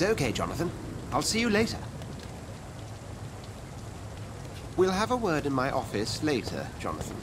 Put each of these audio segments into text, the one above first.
It's okay, Jonathan. I'll see you later. We'll have a word in my office later, Jonathan.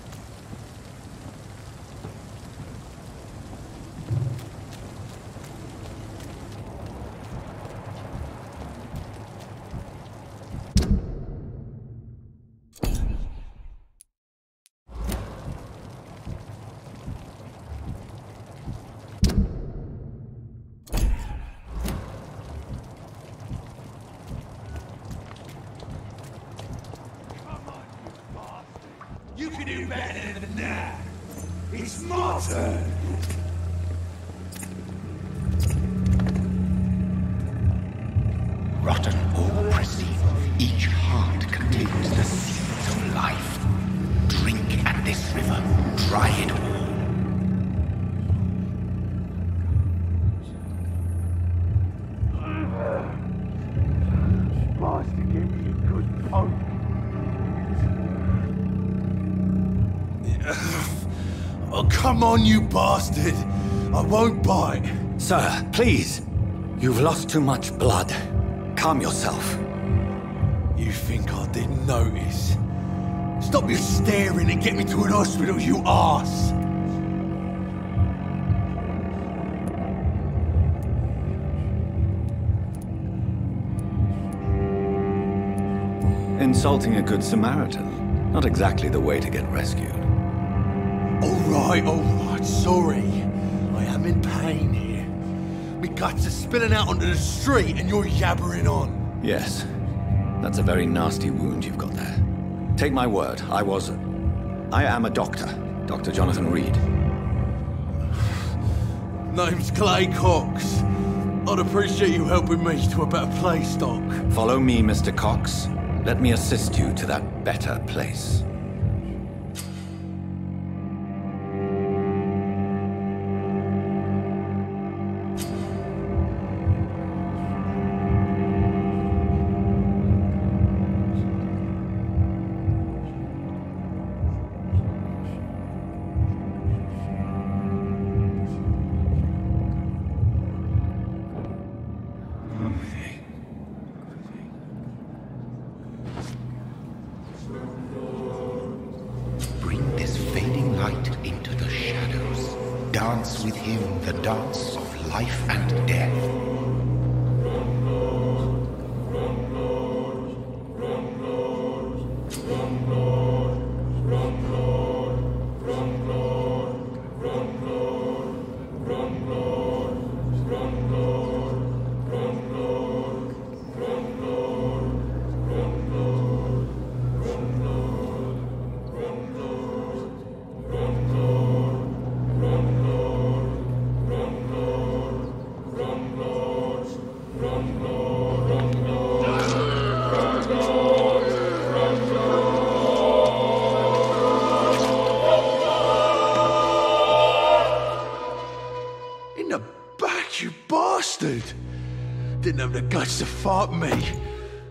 Bastard! I won't bite. Sir, please. You've lost too much blood. Calm yourself. You think I didn't notice? Stop your staring and get me to an hospital, you ass! Insulting a good Samaritan. Not exactly the way to get rescued. Alright, alright, alright, sorry. I am in pain here. Me guts are spilling out onto the street and you're yabbering on. Yes. That's a very nasty wound you've got there. Take my word, I was... I am a doctor. Dr. Jonathan Reid. Name's Clay Cox. I'd appreciate you helping me to a better place, Doc. Follow me, Mr. Cox. Let me assist you to that better place. Didn't have the guts to fight me.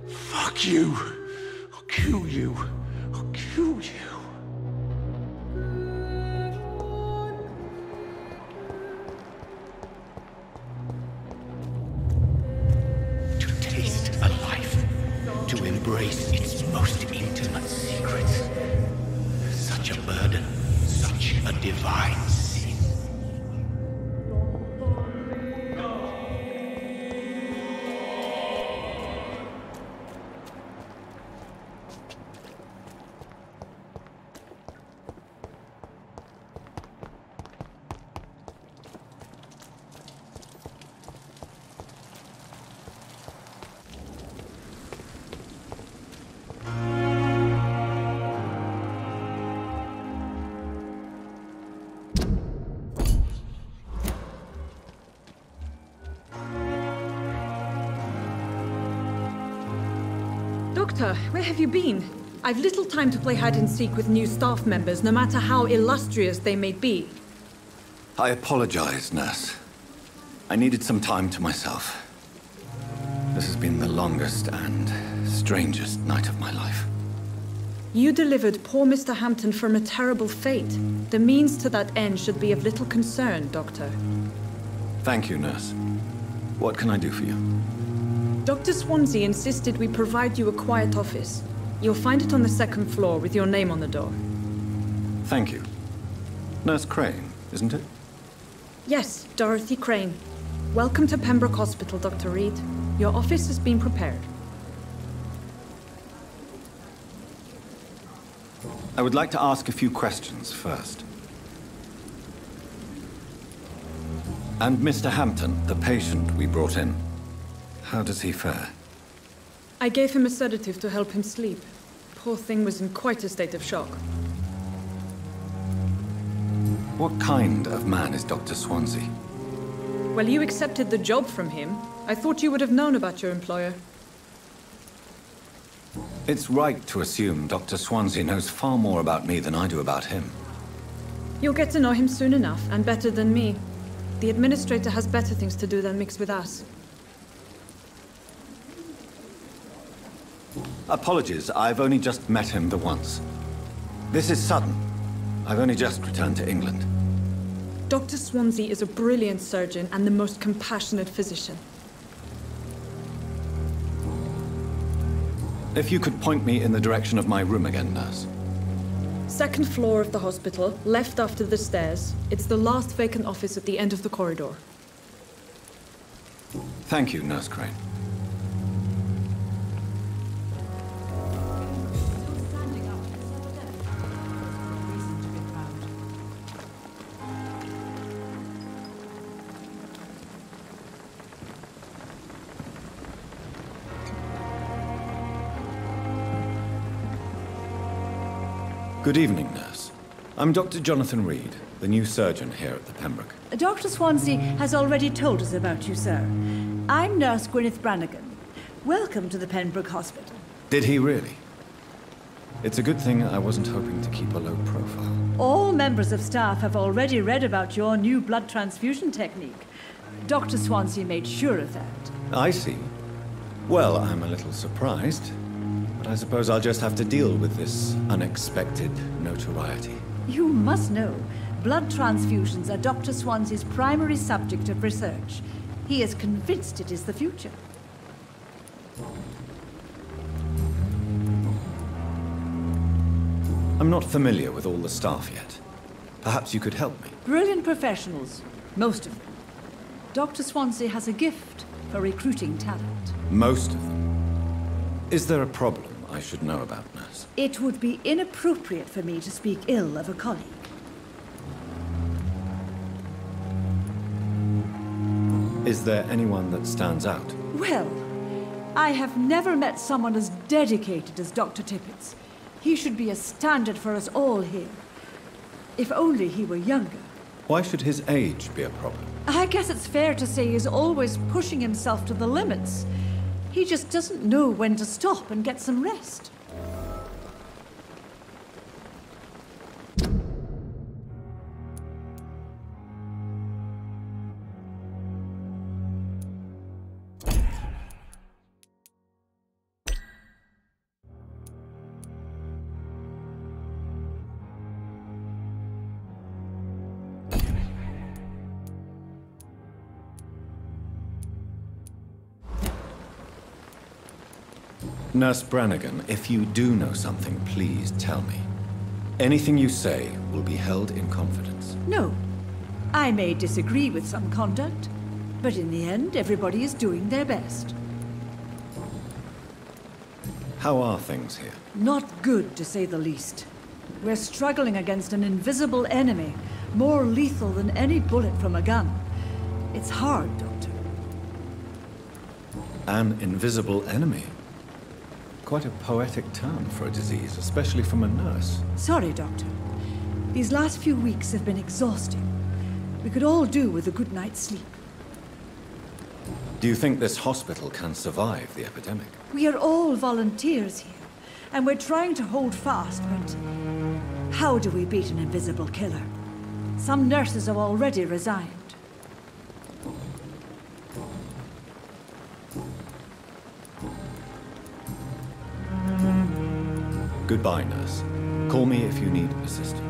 Fuck you. Have you been? I've little time to play hide and seek with new staff members, no matter how illustrious they may be. I apologize, nurse. I needed some time to myself. This has been the longest and strangest night of my life. You delivered poor Mr. Hampton from a terrible fate. The means to that end should be of little concern, Doctor. Thank you, nurse. What can I do for you? Dr. Swansea insisted we provide you a quiet office. You'll find it on the second floor with your name on the door. Thank you. Nurse Crane, isn't it? Yes, Dorothy Crane. Welcome to Pembroke Hospital, Dr. Reid. Your office has been prepared. I would like to ask a few questions first. And Mr. Hampton, the patient we brought in, how does he fare? I gave him a sedative to help him sleep. Poor thing was in quite a state of shock. What kind of man is Dr. Swansea? Well, you accepted the job from him. I thought you would have known about your employer. It's right to assume Dr. Swansea knows far more about me than I do about him. You'll get to know him soon enough, and better than me. The administrator has better things to do than mix with us. Apologies, I've only just met him the once. This is sudden. I've only just returned to England. Dr. Swansea is a brilliant surgeon and the most compassionate physician. If you could point me in the direction of my room again, nurse. Second floor of the hospital, left after the stairs. It's the last vacant office at the end of the corridor. Thank you, Nurse Crane. Good evening, nurse. I'm Dr. Jonathan Reid, the new surgeon here at the Pembroke. Dr. Swansea has already told us about you, sir. I'm Nurse Gwyneth Brannigan. Welcome to the Pembroke Hospital. Did he really? It's a good thing I wasn't hoping to keep a low profile. All members of staff have already read about your new blood transfusion technique. Dr. Swansea made sure of that. I see. Well, I'm a little surprised, but I suppose I'll just have to deal with this unexpected notoriety. You must know, blood transfusions are Dr. Swansea's primary subject of research. He is convinced it is the future. I'm not familiar with all the staff yet. Perhaps you could help me. Brilliant professionals, most of them. Dr. Swansea has a gift for recruiting talent. Most of them. Is there a problem I should know about, nurse? It would be inappropriate for me to speak ill of a colleague. Is there anyone that stands out? Well, I have never met someone as dedicated as Dr. Tippett. He should be a standard for us all here. If only he were younger. Why should his age be a problem? I guess it's fair to say he's always pushing himself to the limits. He just doesn't know when to stop and get some rest. Nurse Brannigan, if you do know something, please tell me. Anything you say will be held in confidence. No. I may disagree with some conduct, but in the end, everybody is doing their best. How are things here? Not good, to say the least. We're struggling against an invisible enemy, more lethal than any bullet from a gun. It's hard, Doctor. An invisible enemy? Quite a poetic term for a disease, especially from a nurse. Sorry, Doctor. These last few weeks have been exhausting. We could all do with a good night's sleep. Do you think this hospital can survive the epidemic? We are all volunteers here, and we're trying to hold fast, but how do we beat an invisible killer? Some nurses have already resigned. Goodbye, nurse. Call me if you need assistance.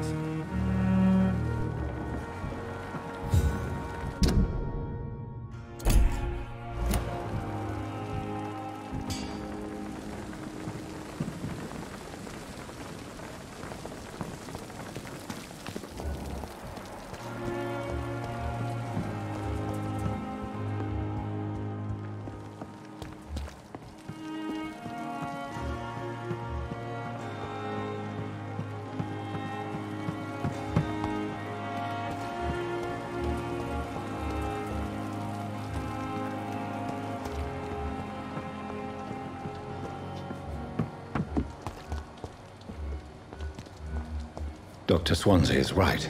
Dr. Swansea is right.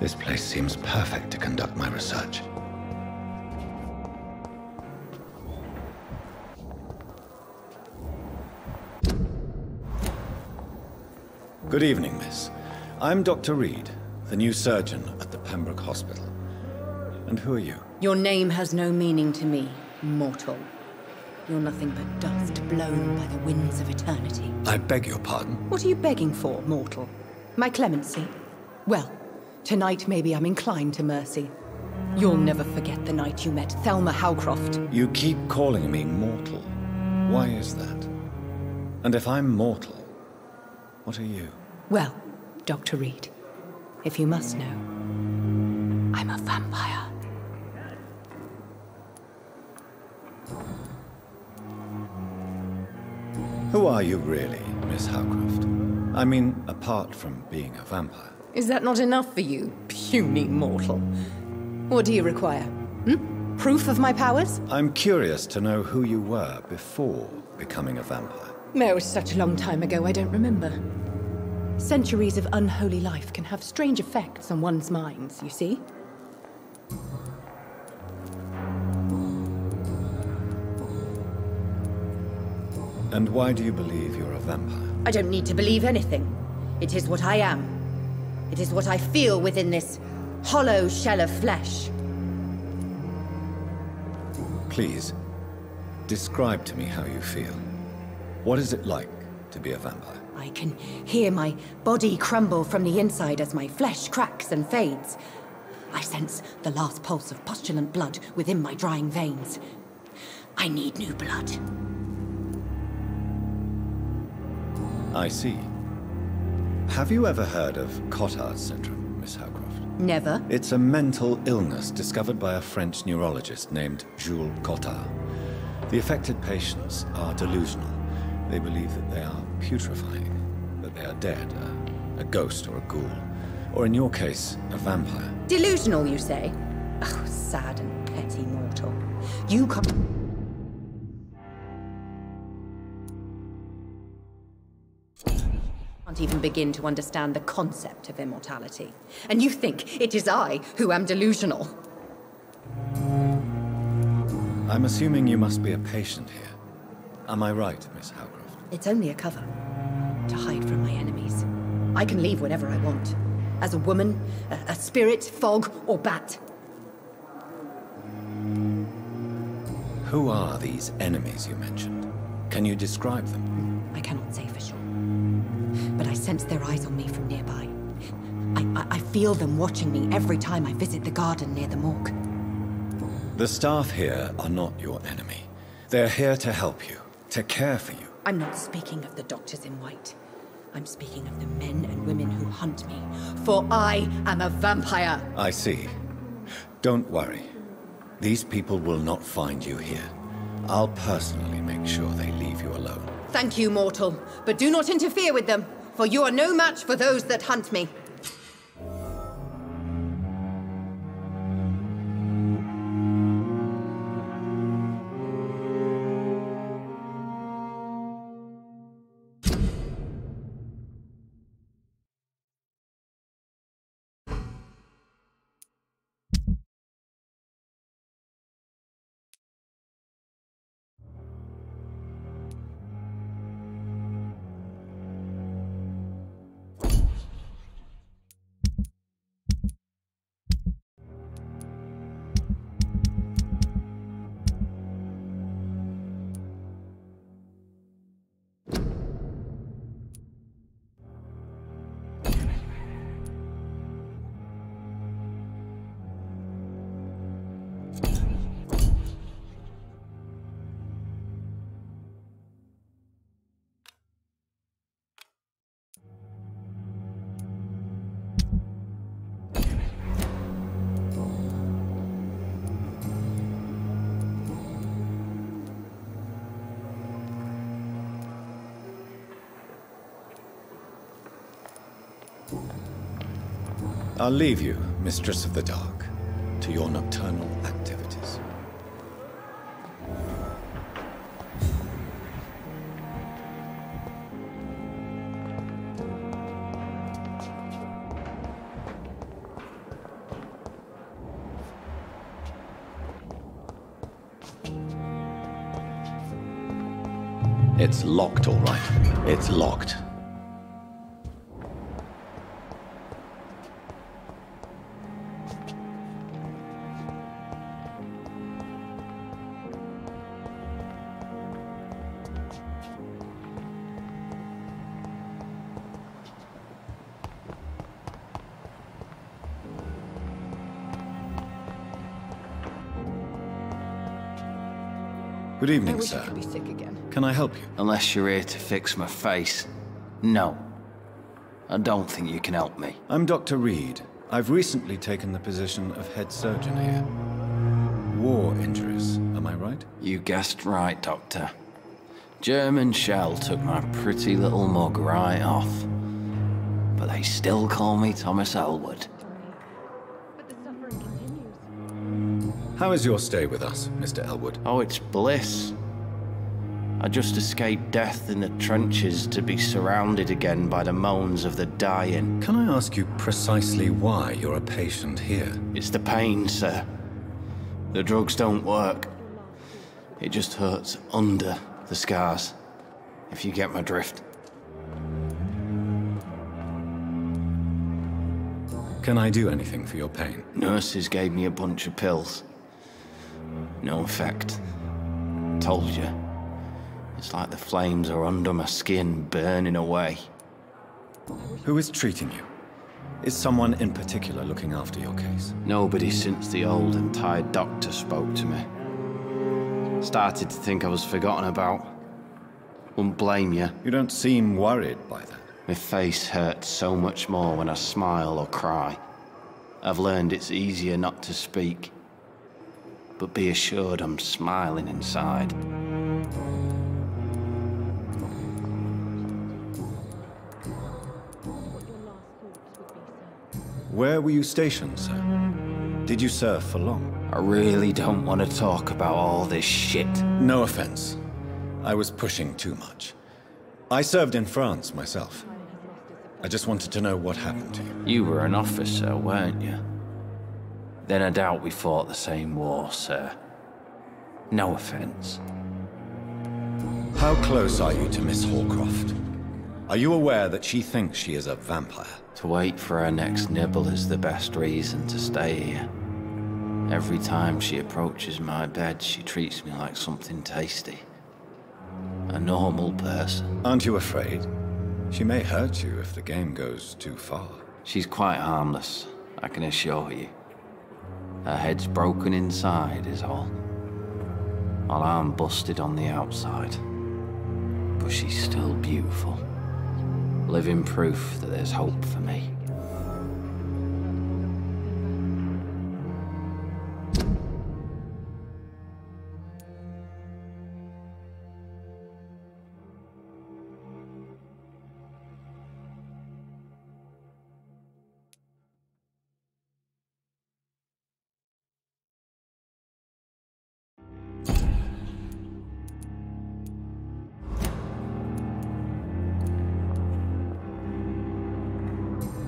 This place seems perfect to conduct my research. Good evening, miss. I'm Dr. Reid, the new surgeon at the Pembroke Hospital. And who are you? Your name has no meaning to me, mortal. You're nothing but dust blown by the winds of eternity. I beg your pardon. What are you begging for, mortal? My clemency? Well, tonight maybe I'm inclined to mercy. You'll never forget the night you met Thelma Howcroft. You keep calling me mortal. Why is that? And if I'm mortal, what are you? Well, Dr. Reid, if you must know, I'm a vampire. Who are you really, Miss Howcroft? I mean, apart from being a vampire. Is that not enough for you, puny mortal? What do you require? Hmm? Proof of my powers? I'm curious to know who you were before becoming a vampire. It was such a long time ago, I don't remember. Centuries of unholy life can have strange effects on one's minds, you see? And why do you believe you're a vampire? I don't need to believe anything. It is what I am. It is what I feel within this hollow shell of flesh. Please, describe to me how you feel. What is it like to be a vampire? I can hear my body crumble from the inside as my flesh cracks and fades. I sense the last pulse of postulant blood within my drying veins. I need new blood. I see. Have you ever heard of Cotard syndrome, Miss Howcroft? Never. It's a mental illness discovered by a French neurologist named Jules Cotard. The affected patients are delusional. They believe that they are putrefying, that they are dead, a, a ghost or a ghoul, or in your case, a vampire. Delusional, you say? Oh, sad and petty mortal. You can't... can't even begin to understand the concept of immortality. And you think it is I who am delusional. I'm assuming you must be a patient here. Am I right, Miss Howcroft? It's only a cover. To hide from my enemies. I can leave whenever I want. As a woman, a, a spirit, fog, or bat. Who are these enemies you mentioned? Can you describe them? I cannot say. But I sense their eyes on me from nearby. I, I, I feel them watching me every time I visit the garden near the morgue. The staff here are not your enemy. They're here to help you, to care for you. I'm not speaking of the doctors in white. I'm speaking of the men and women who hunt me. For I am a vampire. I see. Don't worry. These people will not find you here. I'll personally make sure they leave you alone. Thank you, mortal. But do not interfere with them, for you are no match for those that hunt me. I'll leave you, Mistress of the Dark, to your nocturnal activities. It's locked, all right. It's locked. Good evening, I wish sir. I could be sick again. Can I help you? Unless you're here to fix my face. No. I don't think you can help me. I'm Dr. Reid. I've recently taken the position of head surgeon here. War injuries, am I right? You guessed right, Doctor. German shell took my pretty little mug right off. But they still call me Thomas Elwood. How is your stay with us, Mr. Elwood? Oh, it's bliss. I just escaped death in the trenches to be surrounded again by the moans of the dying. Can I ask you precisely why you're a patient here? It's the pain, sir. The drugs don't work. It just hurts under the scars, if you get my drift. Can I do anything for your pain? Nurses gave me a bunch of pills. No effect. Told you. It's like the flames are under my skin, burning away. Who is treating you? Is someone in particular looking after your case? Nobody since the old and tired doctor spoke to me. Started to think I was forgotten about. Wouldn't blame you. You don't seem worried by that. My face hurts so much more when I smile or cry. I've learned it's easier not to speak. But be assured I'm smiling inside. Where were you stationed, sir? Did you serve for long? I really don't want to talk about all this shit. No offense. I was pushing too much. I served in France myself. I just wanted to know what happened to you. You were an officer, weren't you? Then I doubt we fought the same war, sir. No offense. How close are you to Miss Howcroft? Are you aware that she thinks she is a vampire? To wait for her next nibble is the best reason to stay here. Every time she approaches my bed, she treats me like something tasty. A normal person. Aren't you afraid? She may hurt you if the game goes too far. She's quite harmless, I can assure you. Her head's broken inside, is all. While I'm busted on the outside. But she's still beautiful. Living proof that there's hope for me.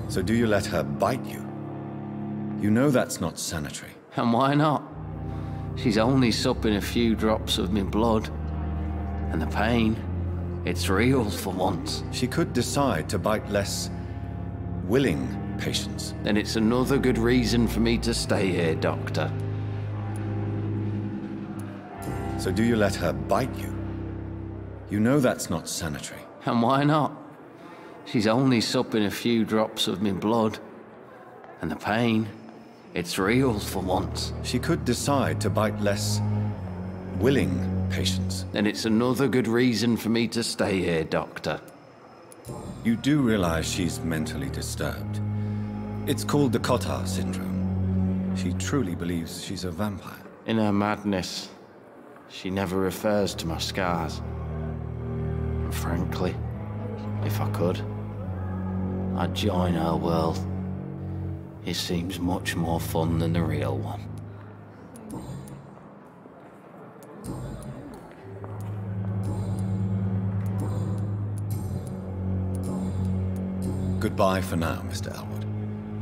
So do you let her bite you? You know that's not sanitary. And why not? She's only supping a few drops of my blood. And the pain, it's real for once. She could decide to bite less willing patients. Then it's another good reason for me to stay here, Doctor. So do you let her bite you? You know that's not sanitary. And why not? She's only supping a few drops of me blood. And the pain, it's real for once. She could decide to bite less willing patients. Then it's another good reason for me to stay here, Doctor. You do realize she's mentally disturbed. It's called the Cotard syndrome. She truly believes she's a vampire. In her madness, she never refers to my scars. And frankly, if I could, I'd join her world. It seems much more fun than the real one. Goodbye for now, Mr. Elwood.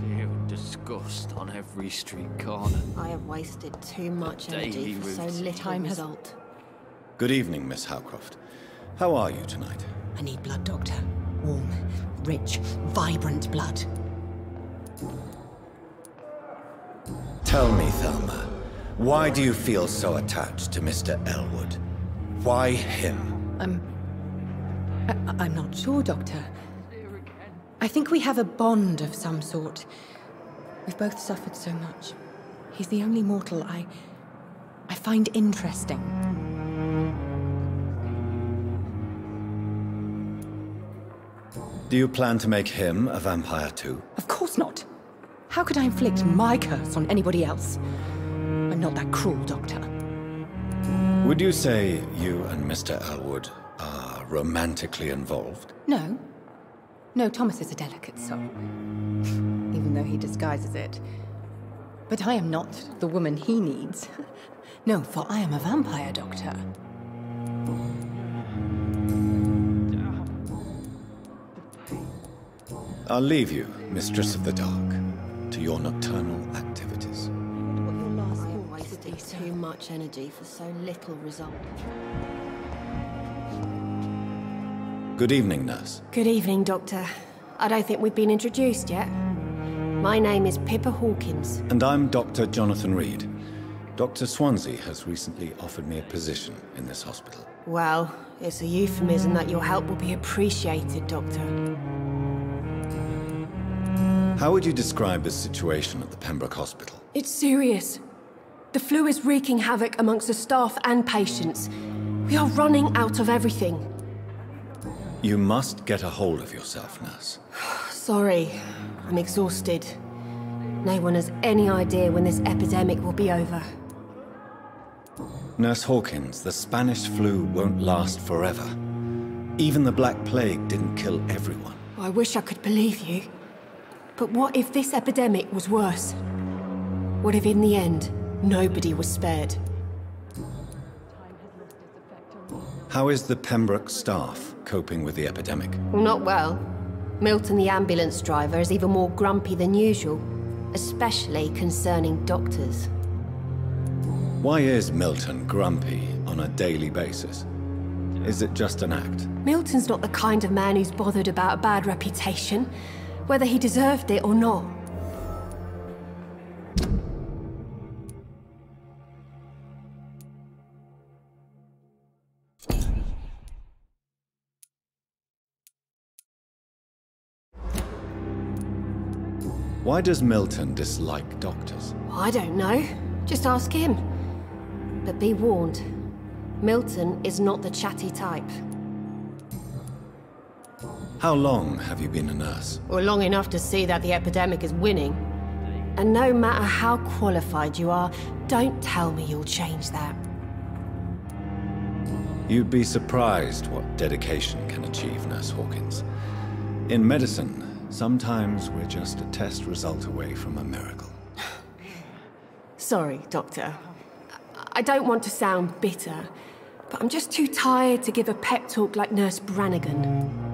Fear and disgust on every street corner. I have wasted too much Daily energy for so little Time has- result. Good evening, Miss Howcroft. How are you tonight? I need blood, Doctor. Warm, rich, vibrant blood. Tell me, Thelma, why do you feel so attached to Mr. Elwood? Why him? I'm... I I'm not sure, Doctor. I think we have a bond of some sort. We've both suffered so much. He's the only mortal I... I find interesting. Do you plan to make him a vampire too? Of course not. How could I inflict my curse on anybody else? I'm not that cruel, Doctor. Would you say you and Mr. Elwood are romantically involved? No. No, Thomas is a delicate soul. Even though he disguises it. But I am not the woman he needs. No, for I am a vampire, Doctor. I'll leave you, Mistress of the Dark, to your nocturnal activities. Wasting too much energy for so little result. Good evening, nurse. Good evening, Doctor. I don't think we've been introduced yet. My name is Pippa Hawkins. And I'm Dr. Jonathan Reid. Dr. Swansea has recently offered me a position in this hospital. Well, it's a euphemism that your help will be appreciated, Doctor. How would you describe the situation at the Pembroke Hospital? It's serious. The flu is wreaking havoc amongst the staff and patients. We are running out of everything. You must get a hold of yourself, nurse. Sorry, I'm exhausted. No one has any idea when this epidemic will be over. Nurse Hawkins, the Spanish flu won't last forever. Even the Black Plague didn't kill everyone. I wish I could believe you. But what if this epidemic was worse? What if in the end, nobody was spared? How is the Pembroke staff coping with the epidemic? Well, not well. Milton, the ambulance driver, is even more grumpy than usual, especially concerning doctors. Why is Milton grumpy on a daily basis? Is it just an act? Milton's not the kind of man who's bothered about a bad reputation, whether he deserved it or not. Why does Milton dislike doctors? I don't know. Just ask him. But be warned, Milton is not the chatty type. How long have you been a nurse? Or long enough to see that the epidemic is winning. And no matter how qualified you are, don't tell me you'll change that. You'd be surprised what dedication can achieve, Nurse Hawkins. In medicine, sometimes we're just a test result away from a miracle. Sorry, Doctor. I don't want to sound bitter, but I'm just too tired to give a pep talk like Nurse Brannigan.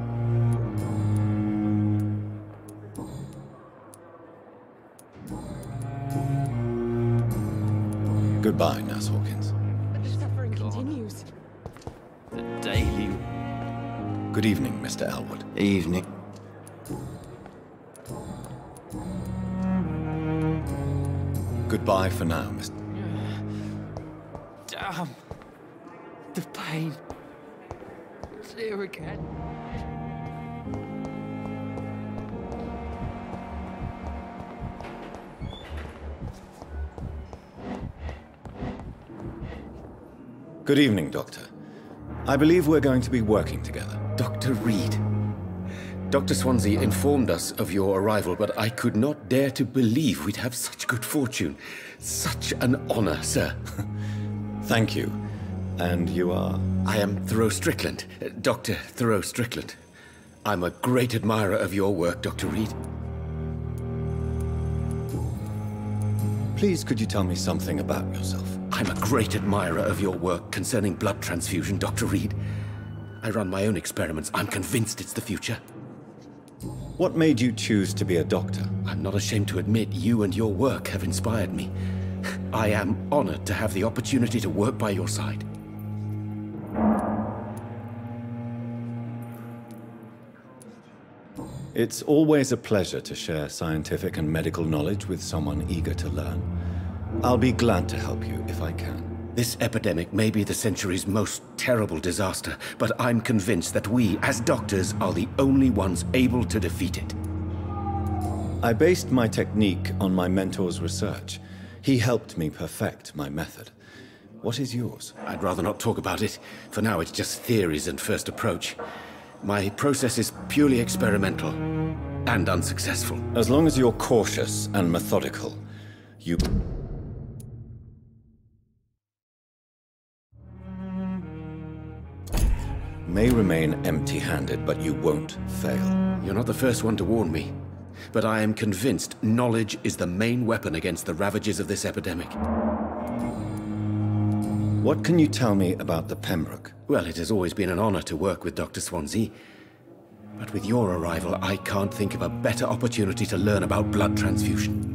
Goodbye, Nurse Hawkins. But the suffering continues. The daily Good evening, Mr. Elwood. evening. Goodbye for now, Mr. Damn. The pain. It's here again. Good evening, Doctor. I believe we're going to be working together. Dr. Reid. Dr. Swansea informed us of your arrival, but I could not dare to believe we'd have such good fortune. Such an honor, sir. Thank you. And you are? I am Thoreau Strickland, Dr. Thoreau Strickland. I'm a great admirer of your work, Dr. Reid. Please, could you tell me something about yourself? I'm a great admirer of your work concerning blood transfusion, Dr. Reid. I run my own experiments. I'm convinced it's the future. What made you choose to be a doctor? I'm not ashamed to admit you and your work have inspired me. I am honored to have the opportunity to work by your side. It's always a pleasure to share scientific and medical knowledge with someone eager to learn. I'll be glad to help you if I can. This epidemic may be the century's most terrible disaster, but I'm convinced that we, as doctors, are the only ones able to defeat it. I based my technique on my mentor's research. He helped me perfect my method. What is yours? I'd rather not talk about it. For now, it's just theories and first approach. My process is purely experimental and unsuccessful. As long as you're cautious and methodical, you... may remain empty-handed, but you won't fail. You're not the first one to warn me. But I am convinced knowledge is the main weapon against the ravages of this epidemic. What can you tell me about the Pembroke? Well, it has always been an honor to work with Dr. Swansea. But with your arrival, I can't think of a better opportunity to learn about blood transfusion.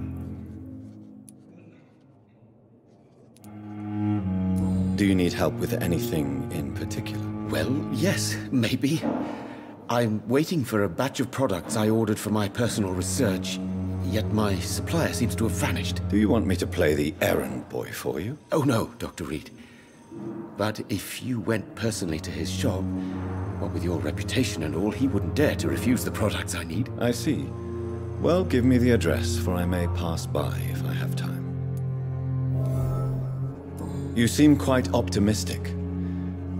Do you need help with anything in particular? Well, yes, maybe. I'm waiting for a batch of products I ordered for my personal research, yet my supplier seems to have vanished. Do you want me to play the errand boy for you? Oh no, Dr. Reid. But if you went personally to his shop, what with your reputation and all, he wouldn't dare to refuse the products I need. I see. Well, give me the address, for I may pass by if I have time. You seem quite optimistic.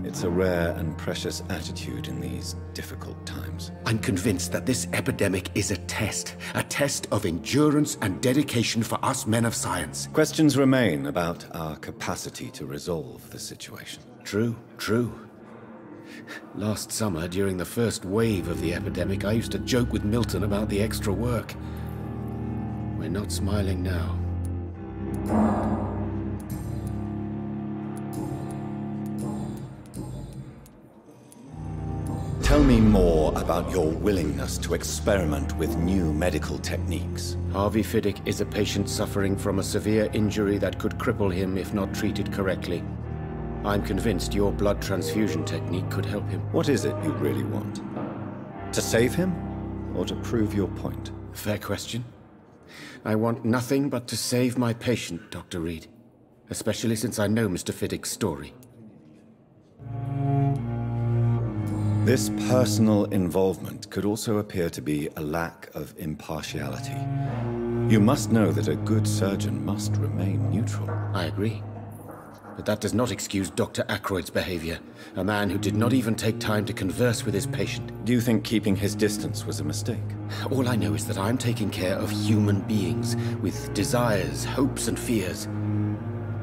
It's a rare and precious attitude in these difficult times. I'm convinced that this epidemic is a test. A test of endurance and dedication for us men of science. Questions remain about our capacity to resolve the situation. True, true. Last summer, during the first wave of the epidemic, I used to joke with Milton about the extra work. We're not smiling now. Tell me more about your willingness to experiment with new medical techniques. Harvey Fiddick is a patient suffering from a severe injury that could cripple him if not treated correctly. I'm convinced your blood transfusion technique could help him. What is it you really want? To save him? Or to prove your point? Fair question. I want nothing but to save my patient, Dr. Reid. Especially since I know Mr. Fiddick's story. This personal involvement could also appear to be a lack of impartiality. You must know that a good surgeon must remain neutral. I agree. But that does not excuse Dr. Ackroyd's behavior. A man who did not even take time to converse with his patient. Do you think keeping his distance was a mistake? All I know is that I'm taking care of human beings with desires, hopes, and fears.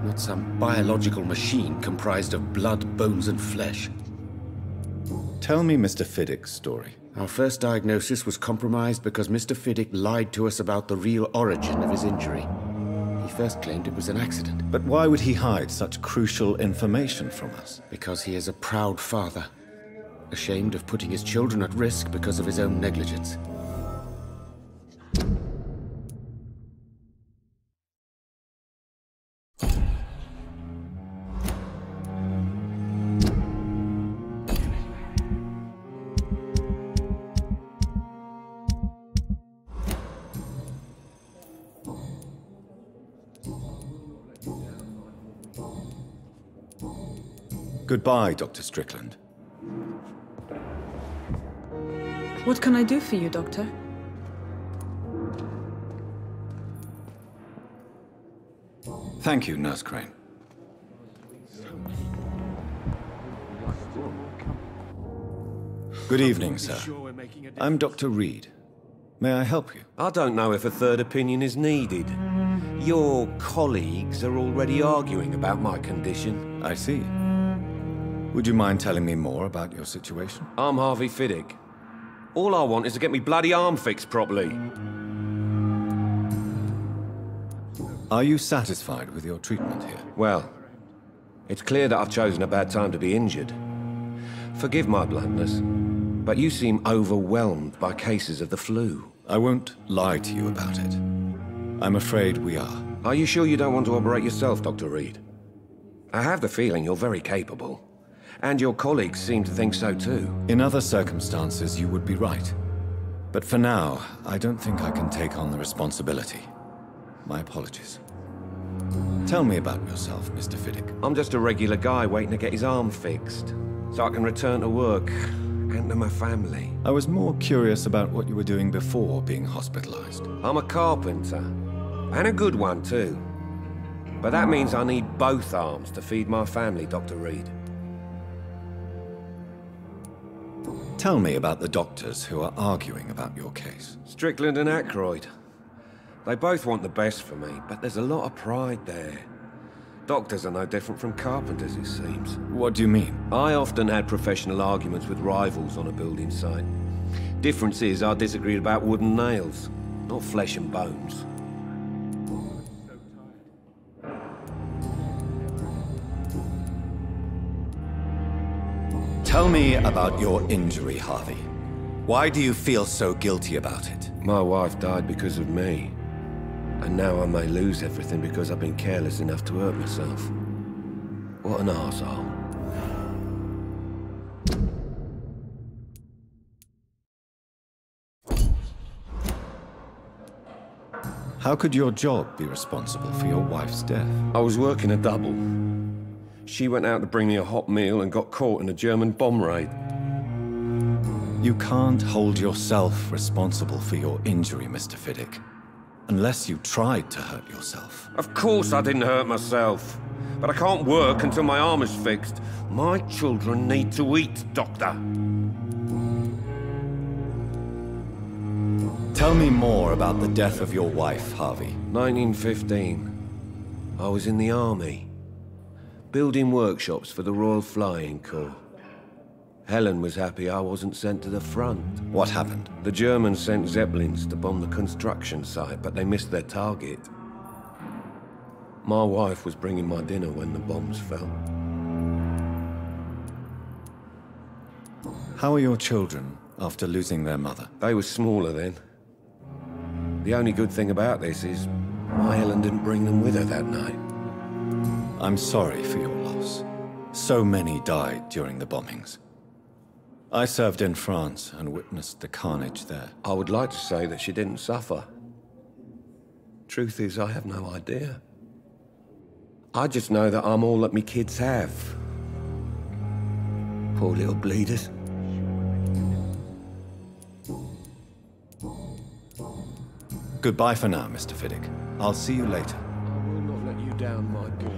Not some biological machine comprised of blood, bones, and flesh. Tell me Mr. Fiddick's story. Our first diagnosis was compromised because Mr. Fiddick lied to us about the real origin of his injury. He first claimed it was an accident. But why would he hide such crucial information from us? Because he is a proud father, ashamed of putting his children at risk because of his own negligence. Goodbye, Dr. Strickland. What can I do for you, Doctor? Thank you, Nurse Crane. Good evening, sir. I'm Dr. Reid. May I help you? I don't know if a third opinion is needed. Your colleagues are already arguing about my condition. I see. Would you mind telling me more about your situation? I'm Harvey Fiddick. All I want is to get me bloody arm fixed properly. Are you satisfied with your treatment here? Well, it's clear that I've chosen a bad time to be injured. Forgive my bluntness, but you seem overwhelmed by cases of the flu. I won't lie to you about it. I'm afraid we are. Are you sure you don't want to operate yourself, Dr. Reid? I have the feeling you're very capable. And your colleagues seem to think so too. In other circumstances, you would be right. But for now, I don't think I can take on the responsibility. My apologies. Tell me about yourself, Mr. Fiddick. I'm just a regular guy waiting to get his arm fixed, so I can return to work and to my family. I was more curious about what you were doing before being hospitalized. I'm a carpenter, and a good one too. But that means I need both arms to feed my family, Dr. Reid. Tell me about the doctors who are arguing about your case. Strickland and Ackroyd. They both want the best for me, but there's a lot of pride there. Doctors are no different from carpenters, it seems. What do you mean? I often had professional arguments with rivals on a building site. Difference is, I disagreed about wooden nails, not flesh and bones. Tell me about your injury, Harvey. Why do you feel so guilty about it? My wife died because of me. And now I may lose everything because I've been careless enough to hurt myself. What an arsehole. How could your job be responsible for your wife's death? I was working a double. She went out to bring me a hot meal and got caught in a German bomb raid. You can't hold yourself responsible for your injury, Mr. Fiddick. Unless you tried to hurt yourself. Of course I didn't hurt myself. But I can't work until my arm is fixed. My children need to eat, Doctor. Tell me more about the death of your wife, Harvey. 1915. I was in the army. Building workshops for the Royal Flying Corps. Helen was happy I wasn't sent to the front. What happened? The Germans sent Zeppelins to bomb the construction site, but they missed their target. My wife was bringing my dinner when the bombs fell. How are your children after losing their mother? They were smaller then. The only good thing about this is my Helen didn't bring them with her that night. I'm sorry for your loss. So many died during the bombings. I served in France and witnessed the carnage there. I would like to say that she didn't suffer. Truth is, I have no idea. I just know that I'm all that me kids have. Poor little bleeders. Goodbye for now, Mr. Fiddick. I'll see you later. I will not let you down, my boy.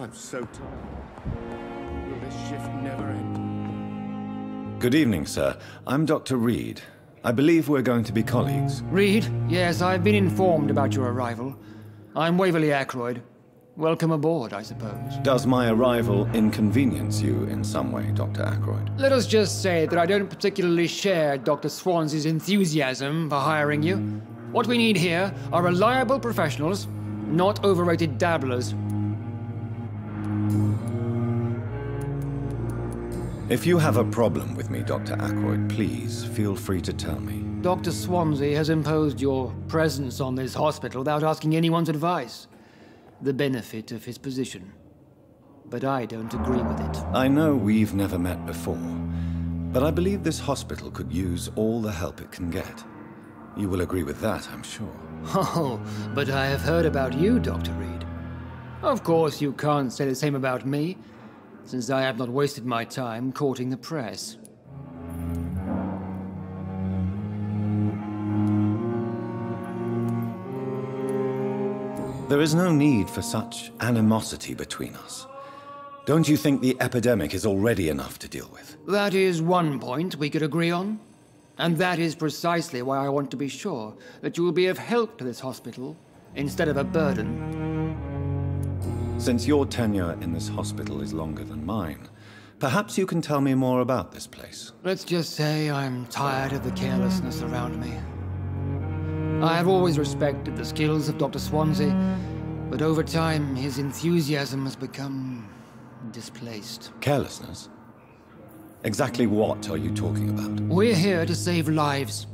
I'm so tired. Will this shift never end? Good evening, sir. I'm Dr. Reid. I believe we're going to be colleagues. Reid? Yes, I've been informed about your arrival. I'm Waverly Ackroyd. Welcome aboard, I suppose. Does my arrival inconvenience you in some way, Dr. Ackroyd? Let us just say that I don't particularly share Dr. Swansea's enthusiasm for hiring you. What we need here are reliable professionals, not overrated dabblers. If you have a problem with me, Dr. Ackroyd, please feel free to tell me. Dr. Swansea has imposed your presence on this hospital without asking anyone's advice. The benefit of his position. But I don't agree with it. I know we've never met before, but I believe this hospital could use all the help it can get. You will agree with that, I'm sure. Oh, but I have heard about you, Dr. Reid. Of course, you can't say the same about me, since I have not wasted my time courting the press. There is no need for such animosity between us. Don't you think the epidemic is already enough to deal with? That is one point we could agree on. And that is precisely why I want to be sure that you will be of help to this hospital instead of a burden. Since your tenure in this hospital is longer than mine, perhaps you can tell me more about this place. Let's just say I'm tired of the carelessness around me. I have always respected the skills of Dr. Swansea, but over time his enthusiasm has become displaced. Carelessness? Exactly what are you talking about? We're here to save lives.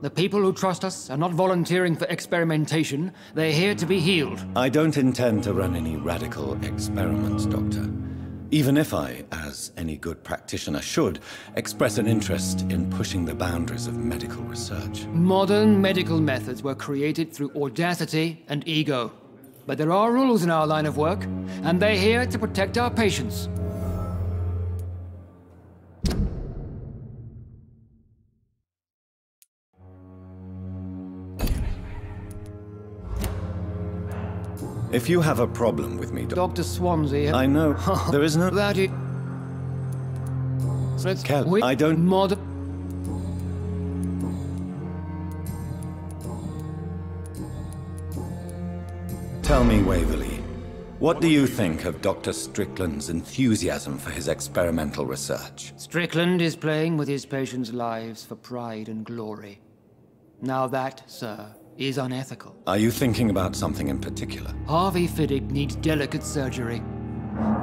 The people who trust us are not volunteering for experimentation. They're here to be healed. I don't intend to run any radical experiments, Doctor. Even if I, as any good practitioner should, express an interest in pushing the boundaries of medical research. Modern medical methods were created through audacity and ego. But there are rules in our line of work, and they're here to protect our patients. If you have a problem with me, Dr. Swansea... I know. there is no... That it... Let's... Kel, I don't... Mod... Tell me, Waverly, what do you think of Dr. Strickland's enthusiasm for his experimental research? Strickland is playing with his patients' lives for pride and glory. Now that, sir, is unethical. Are you thinking about something in particular? Harvey Fiddick needs delicate surgery.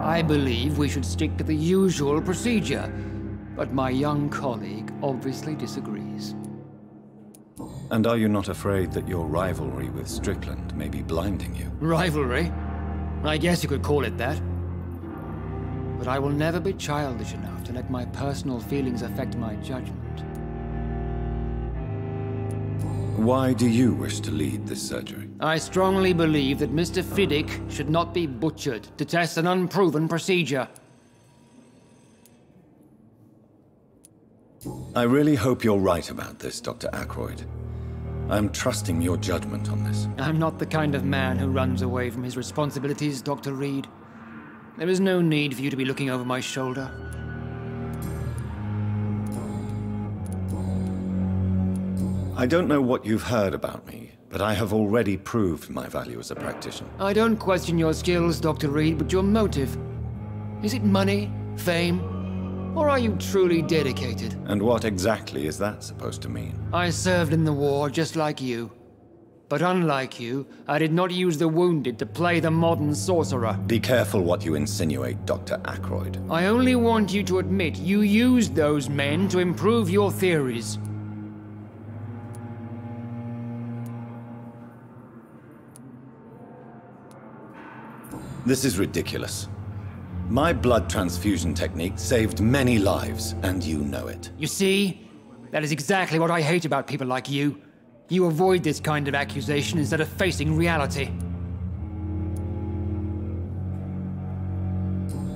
I believe we should stick to the usual procedure, but my young colleague obviously disagrees. And are you not afraid that your rivalry with Strickland may be blinding you? Rivalry? I guess you could call it that. But I will never be childish enough to let my personal feelings affect my judgment. Why do you wish to lead this surgery? I strongly believe that Mr. Fiddick should not be butchered to test an unproven procedure. I really hope you're right about this, Dr. Ackroyd. I'm trusting your judgment on this. I'm not the kind of man who runs away from his responsibilities, Dr. Reid. There is no need for you to be looking over my shoulder. I don't know what you've heard about me, but I have already proved my value as a practitioner. I don't question your skills, Dr. Reid, but your motive. Is it money, fame, or are you truly dedicated? And what exactly is that supposed to mean? I served in the war just like you. But unlike you, I did not use the wounded to play the modern sorcerer. Be careful what you insinuate, Dr. Ackroyd. I only want you to admit you used those men to improve your theories. This is ridiculous. My blood transfusion technique saved many lives, and you know it. You see? That is exactly what I hate about people like you. You avoid this kind of accusation instead of facing reality.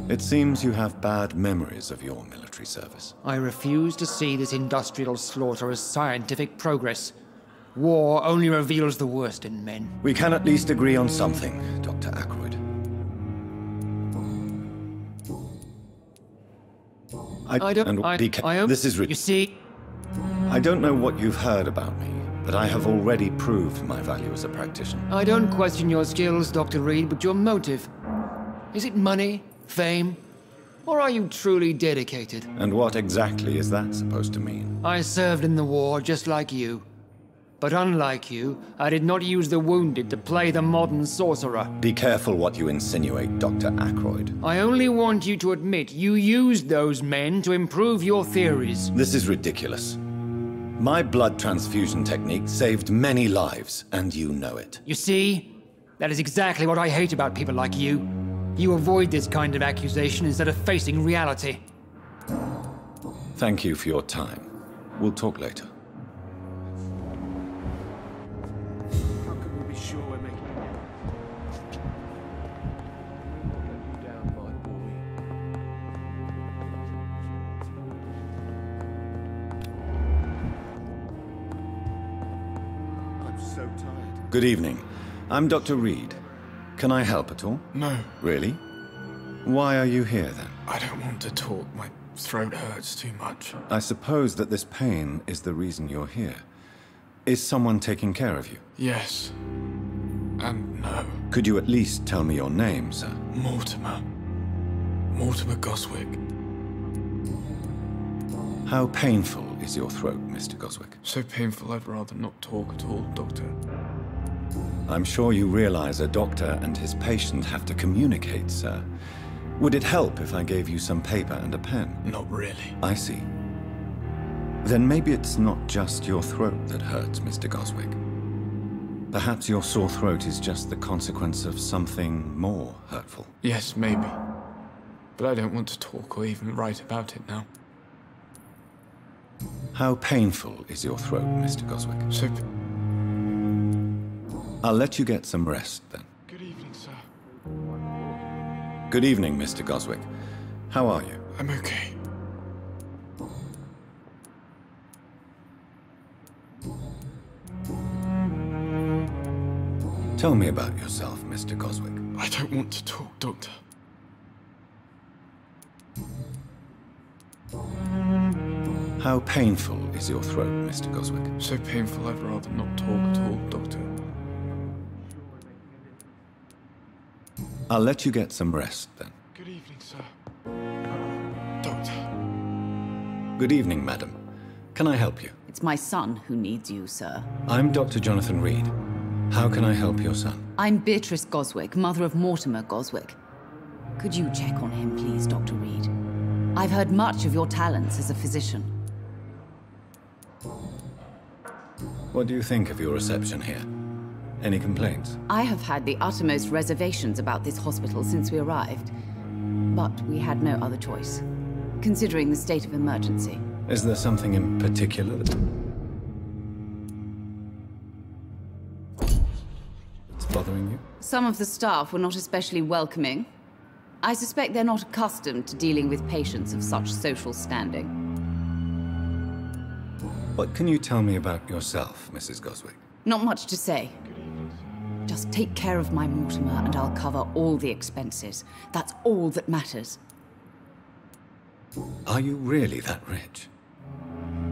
It seems you have bad memories of your military service. I refuse to see this industrial slaughter as scientific progress. War only reveals the worst in men. We can at least agree on something, Dr. Ackroyd. I, I don't. I, I, this is You see, I don't know what you've heard about me, but I have already proved my value as a practitioner. I don't question your skills, Dr. Reid, but your motive. Is it money, fame, or are you truly dedicated? And what exactly is that supposed to mean? I served in the war just like you. But unlike you, I did not use the wounded to play the modern sorcerer. Be careful what you insinuate, Dr. Ackroyd. I only want you to admit you used those men to improve your theories. This is ridiculous. My blood transfusion technique saved many lives, and you know it. You see? That is exactly what I hate about people like you. You avoid this kind of accusation instead of facing reality. Thank you for your time. We'll talk later. Good evening. I'm Dr. Reid. Can I help at all? No, Really? Why are you here then? I don't want to talk. My throat hurts too much. I suppose that this pain is the reason you're here. Is someone taking care of you? Yes. And no. Could you at least tell me your name, sir? Mortimer. Mortimer Goswick. How painful is your throat, Mr. Goswick? So painful I'd rather not talk at all, Doctor. I'm sure you realize a doctor and his patient have to communicate, sir. Would it help if I gave you some paper and a pen? Not really. I see. Then maybe it's not just your throat that hurts, Mr. Goswick. Perhaps your sore throat is just the consequence of something more hurtful. Yes, maybe. But I don't want to talk or even write about it now. How painful is your throat, Mr. Goswick? So... I'll let you get some rest, then. Good evening, sir. Good evening, Mr. Goswick. How are you? I'm okay. Tell me about yourself, Mr. Goswick. I don't want to talk, Doctor. How painful is your throat, Mr. Goswick? So painful I'd rather not talk at all, Doctor. I'll let you get some rest, then. Good evening, sir. Doctor. Good evening, madam. Can I help you? It's my son who needs you, sir. I'm Dr. Jonathan Reid. How can I help your son? I'm Beatrice Goswick, mother of Mortimer Goswick. Could you check on him, please, Dr. Reid? I've heard much of your talents as a physician. What do you think of your reception here? Any complaints? I have had the uttermost reservations about this hospital since we arrived. But we had no other choice, considering the state of emergency. Is there something in particular that... that's bothering you? Some of the staff were not especially welcoming. I suspect they're not accustomed to dealing with patients of such social standing. What can you tell me about yourself, Mrs. Goswick? Not much to say. Just take care of my Mortimer and I'll cover all the expenses. That's all that matters. Are you really that rich?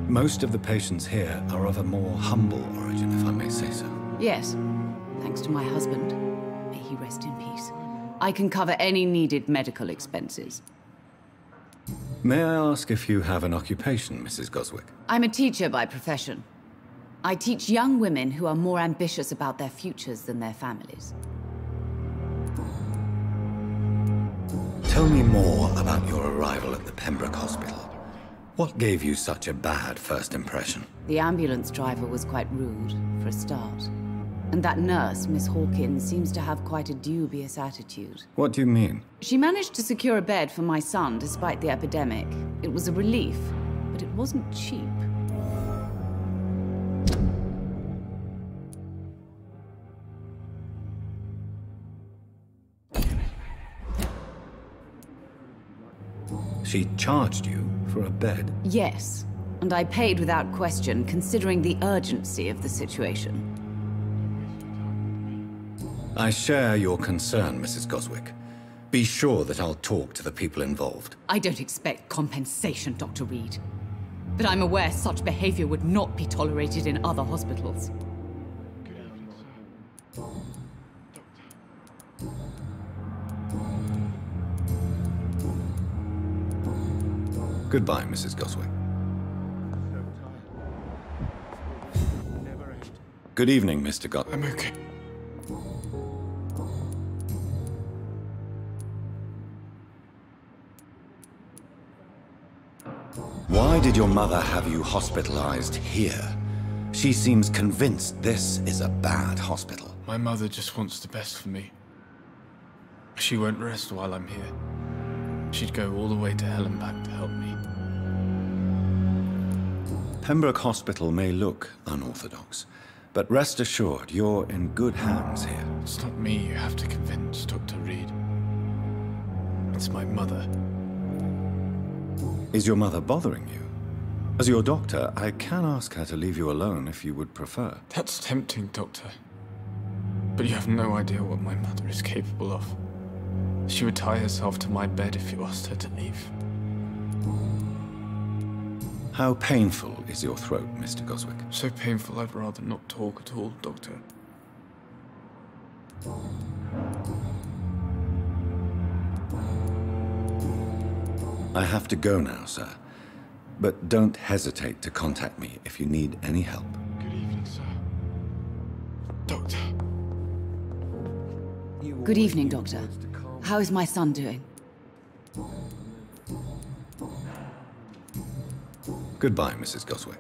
Most of the patients here are of a more humble origin, if I may say so. Yes, thanks to my husband. May he rest in peace. I can cover any needed medical expenses. May I ask if you have an occupation, Mrs. Goswick? I'm a teacher by profession. I teach young women who are more ambitious about their futures than their families. Tell me more about your arrival at the Pembroke Hospital. What gave you such a bad first impression? The ambulance driver was quite rude, for a start. And that nurse, Miss Hawkins, seems to have quite a dubious attitude. What do you mean? She managed to secure a bed for my son despite the epidemic. It was a relief, but it wasn't cheap. She charged you for a bed? Yes, and I paid without question, considering the urgency of the situation. I share your concern, Mrs. Goswick. Be sure that I'll talk to the people involved. I don't expect compensation, Dr. Reid. But I'm aware such behavior would not be tolerated in other hospitals. Goodbye, Mrs. Goswick. Good evening, Mr. Gos- I'm okay. Why did your mother have you hospitalized here? She seems convinced this is a bad hospital. My mother just wants the best for me. She won't rest while I'm here. She'd go all the way to hell and back to help me. Pembroke Hospital may look unorthodox, but rest assured you're in good hands here. It's not me you have to convince, Dr. Reid. It's my mother. Is your mother bothering you? As your doctor, I can ask her to leave you alone if you would prefer. That's tempting, Doctor. But you have no idea what my mother is capable of. She would tie herself to my bed if you asked her to leave. How painful is your throat, Mr. Goswick? So painful I'd rather not talk at all, Doctor. I have to go now, sir. But don't hesitate to contact me if you need any help. Good evening, sir. Doctor. Good evening, Doctor. How is my son doing? Goodbye, Mrs. Goswick.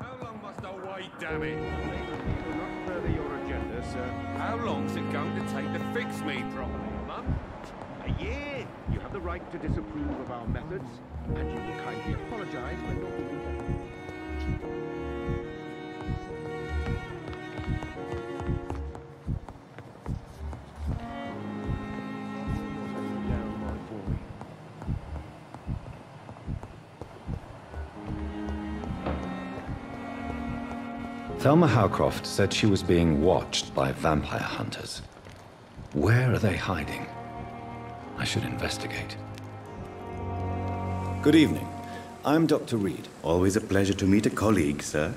How long must I wait, damn it? Not further your agenda, sir. How long's it going to take to fix me properly, Mum? A year? You have the right to disapprove of our methods, and you will kindly apologize when Thelma Howcroft said she was being watched by vampire hunters. Where are they hiding? I should investigate. Good evening. I'm Dr. Reid. Always a pleasure to meet a colleague, sir.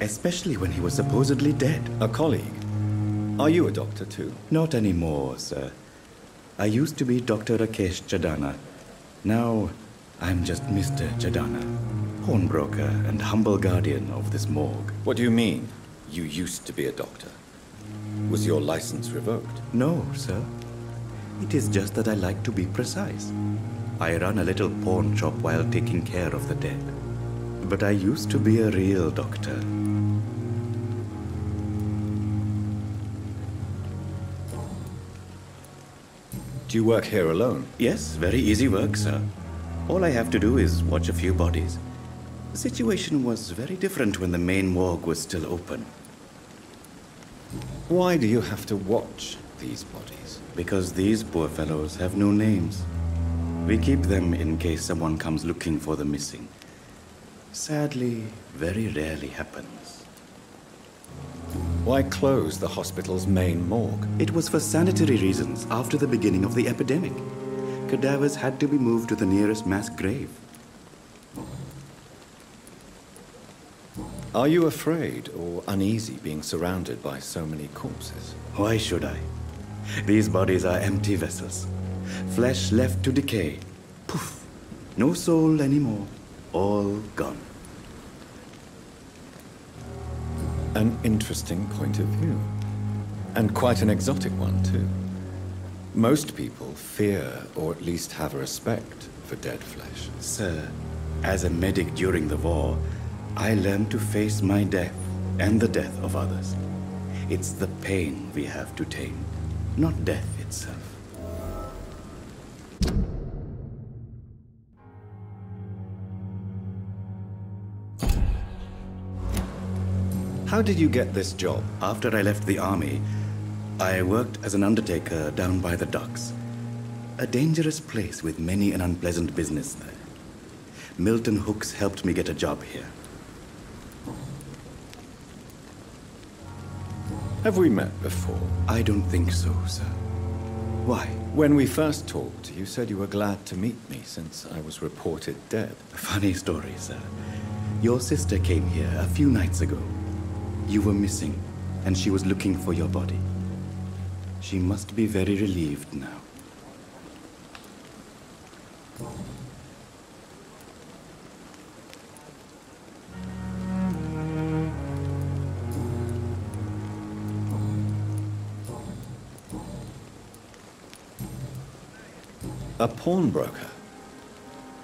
Especially when he was supposedly dead. A colleague? Are you a doctor too? Not anymore, sir. I used to be Dr. Rakesh Chandra. Now, I'm just Mr. Chandra, pawnbroker and humble guardian of this morgue. What do you mean, you used to be a doctor? Was your license revoked? No, sir. It is just that I like to be precise. I run a little pawn shop while taking care of the dead. But I used to be a real doctor. Do you work here alone? Yes, very easy work, sir. All I have to do is watch a few bodies. The situation was very different when the main morgue was still open. Why do you have to watch these bodies? Because these poor fellows have no names. We keep them in case someone comes looking for the missing. Sadly, very rarely happens. Why close the hospital's main morgue? It was for sanitary reasons after the beginning of the epidemic. Cadavers had to be moved to the nearest mass grave. Are you afraid or uneasy being surrounded by so many corpses? Why should I? These bodies are empty vessels. Flesh left to decay. Poof. No soul anymore. All gone. An interesting point of view. And quite an exotic one, too. Most people fear, or at least have a respect, for dead flesh. Sir, as a medic during the war, I learned to face my death and the death of others. It's the pain we have to tame, not death itself. How did you get this job? After I left the army, I worked as an undertaker down by the docks. A dangerous place with many an unpleasant business there. Milton Hooks helped me get a job here. Have we met before? I don't think so, sir. Why? When we first talked, you said you were glad to meet me since I was reported dead. Funny story, sir. Your sister came here a few nights ago. You were missing, and she was looking for your body. She must be very relieved now. A pawnbroker?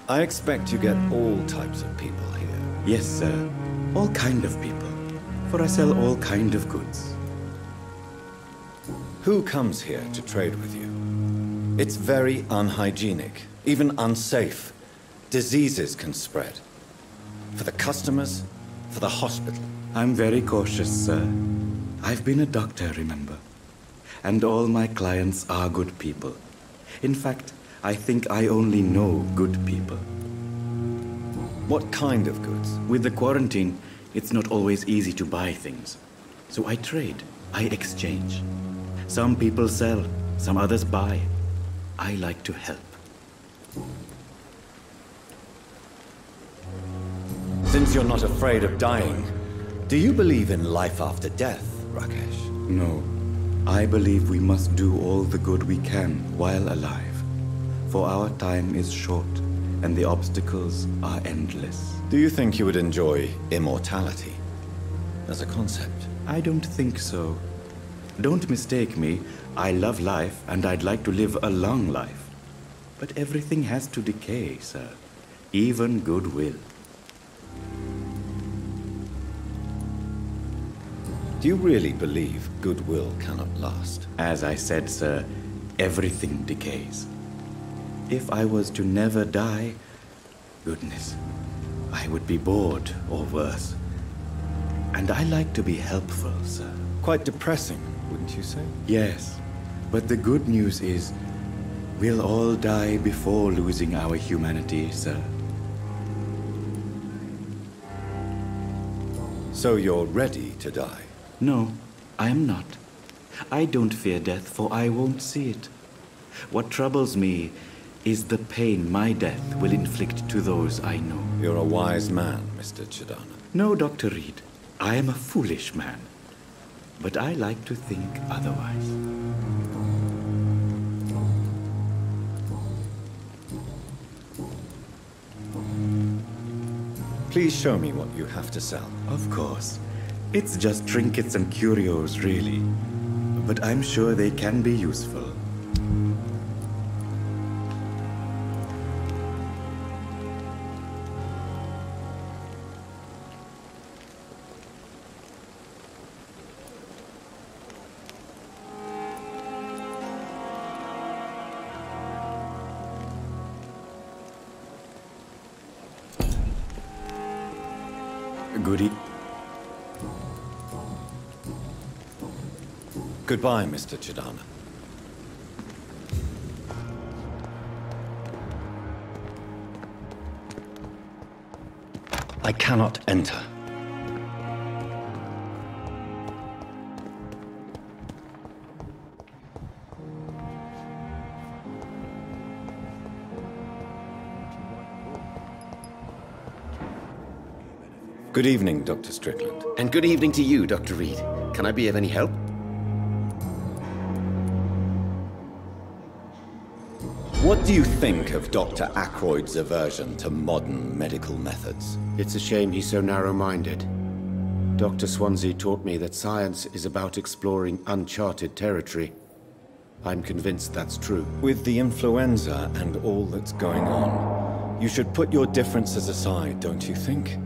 I expect you get all types of people here. Yes, sir. All kind of people. For I sell all kind of goods. Who comes here to trade with you? It's very unhygienic, even unsafe. Diseases can spread. For the customers, for the hospital. I'm very cautious, sir. I've been a doctor, remember? And all my clients are good people. In fact, I think I only know good people. What kind of goods? With the quarantine, it's not always easy to buy things. So I trade, I exchange. Some people sell, some others buy. I like to help. Since you're not afraid of dying, do you believe in life after death, Rakesh? No. I believe we must do all the good we can while alive. For our time is short, and the obstacles are endless. Do you think you would enjoy immortality as a concept? I don't think so. Don't mistake me. I love life, and I'd like to live a long life. But everything has to decay, sir. Even goodwill. Do you really believe goodwill cannot last? As I said, sir, everything decays. If I was to never die, goodness, I would be bored or worse. And I like to be helpful, sir. Quite depressing, wouldn't you say? Yes, but the good news is we'll all die before losing our humanity, sir. So you're ready to die? No, I am not. I don't fear death, for I won't see it. What troubles me is the pain my death will inflict to those I know. You're a wise man, Mr. Chandra. No, Dr. Reid. I am a foolish man. But I like to think otherwise. Please show me what you have to sell. Of course. It's just trinkets and curios, really. But I'm sure they can be useful. Goodbye, Mr. Chandra. I cannot enter. Good evening, Dr. Strickland. And good evening to you, Dr. Reid. Can I be of any help? What do you think of Dr. Ackroyd's aversion to modern medical methods? It's a shame he's so narrow-minded. Dr. Swansea taught me that science is about exploring uncharted territory. I'm convinced that's true. With the influenza and all that's going on, you should put your differences aside, don't you think?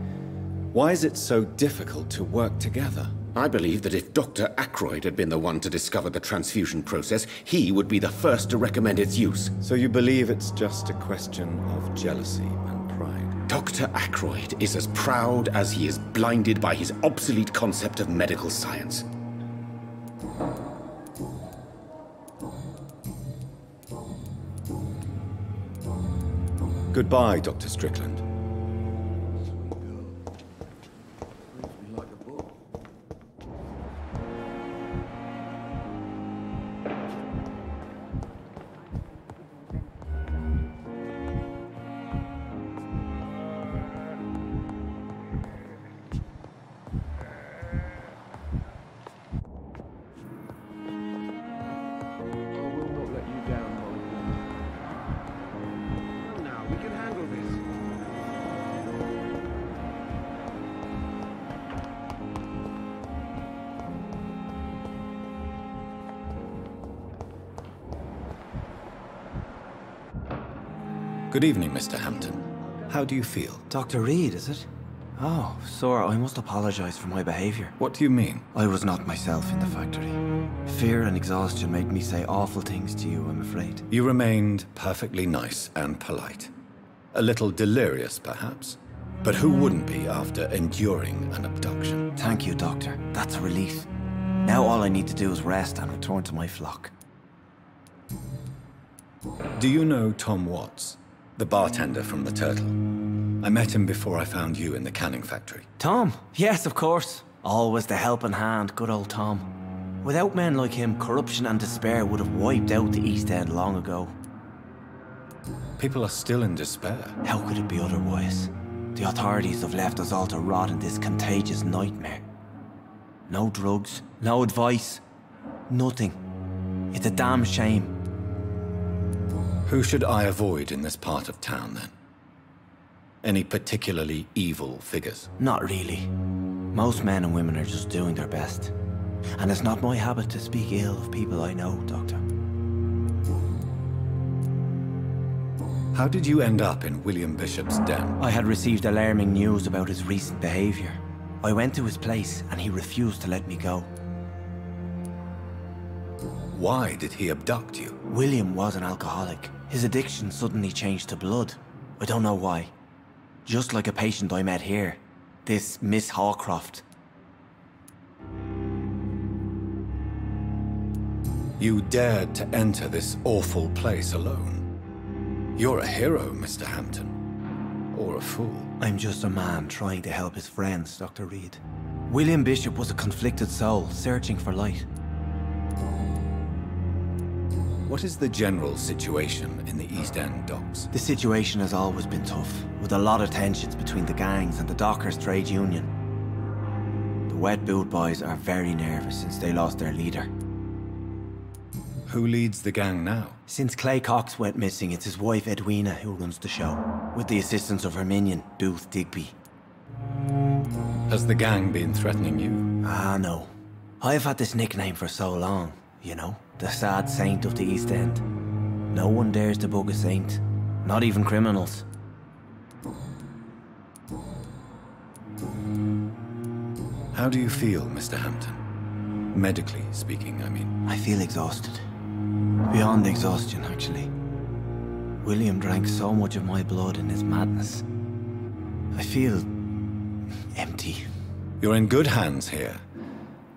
Why is it so difficult to work together? I believe that if Dr. Ackroyd had been the one to discover the transfusion process, he would be the first to recommend its use. So you believe it's just a question of jealousy and pride? Dr. Ackroyd is as proud as he is blinded by his obsolete concept of medical science. Goodbye, Dr. Strickland. Good evening, Mr. Hampton. How do you feel? Dr. Reid, is it? Oh, sir, I must apologize for my behavior. What do you mean? I was not myself in the factory. Fear and exhaustion made me say awful things to you, I'm afraid. You remained perfectly nice and polite. A little delirious, perhaps. But who wouldn't be after enduring an abduction? Thank you, Doctor. That's a relief. Now all I need to do is rest and return to my flock. Do you know Tom Watts? The bartender from the Turtle. I met him before I found you in the canning factory. Tom? Yes, of course. Always the helping hand, good old Tom. Without men like him, corruption and despair would have wiped out the East End long ago. People are still in despair. How could it be otherwise? The authorities have left us all to rot in this contagious nightmare. No drugs, no advice, nothing. It's a damn shame. Who should I avoid in this part of town, then? Any particularly evil figures? Not really. Most men and women are just doing their best. And it's not my habit to speak ill of people I know, Doctor. How did you end up in William Bishop's den? I had received alarming news about his recent behavior. I went to his place and he refused to let me go. Why did he abduct you? William was an alcoholic. His addiction suddenly changed to blood. I don't know why. Just like a patient I met here. This Miss Howcroft. You dared to enter this awful place alone. You're a hero, Mr. Hampton. Or a fool. I'm just a man trying to help his friends, Dr. Reid. William Bishop was a conflicted soul, searching for light. What is the general situation in the East End docks? The situation has always been tough, with a lot of tensions between the gangs and the Dockers Trade Union. The Wet Boot Boys are very nervous since they lost their leader. Who leads the gang now? Since Clay Cox went missing, it's his wife Edwina who runs the show, with the assistance of her minion, Booth Digby. Has the gang been threatening you? Ah, no. I've had this nickname for so long, you know? The sad saint of the East End. No one dares to bug a saint. Not even criminals. How do you feel, Mr. Hampton? Medically speaking, I mean. I feel exhausted. Beyond exhaustion, actually. William drank so much of my blood in his madness. I feel... empty. You're in good hands here.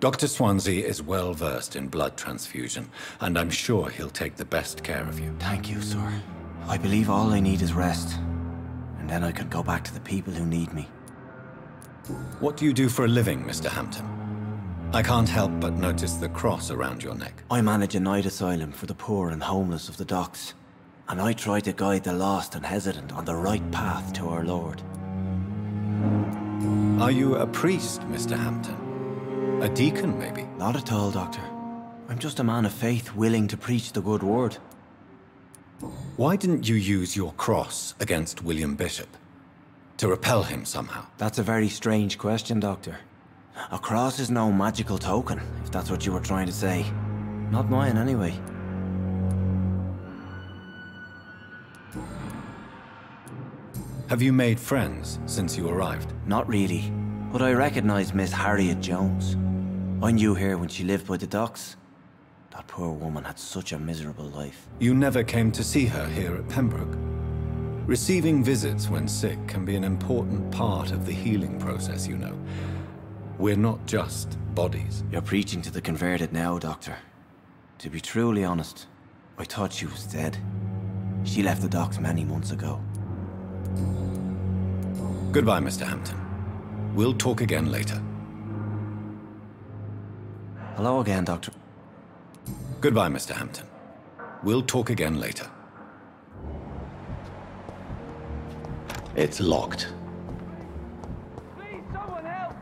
Dr. Swansea is well versed in blood transfusion, and I'm sure he'll take the best care of you. Thank you, sir. I believe all I need is rest. And then I can go back to the people who need me. What do you do for a living, Mr. Hampton? I can't help but notice the cross around your neck. I manage a night asylum for the poor and homeless of the docks. And I try to guide the lost and hesitant on the right path to our Lord. Are you a priest, Mr. Hampton? A deacon, maybe? Not at all, Doctor. I'm just a man of faith willing to preach the good word. Why didn't you use your cross against William Bishop? To repel him somehow? That's a very strange question, Doctor. A cross is no magical token, if that's what you were trying to say. Not mine, anyway. Have you made friends since you arrived? Not really, but I recognize Miss Harriet Jones. I knew her when she lived by the docks. That poor woman had such a miserable life. You never came to see her here at Pembroke? Receiving visits when sick can be an important part of the healing process, you know. We're not just bodies. You're preaching to the converted now, Doctor. To be truly honest, I thought she was dead. She left the docks many months ago. Goodbye, Mr. Hampton. We'll talk again later. Hello again, Doctor. Goodbye, Mr. Hampton. We'll talk again later. It's locked. Please, someone help!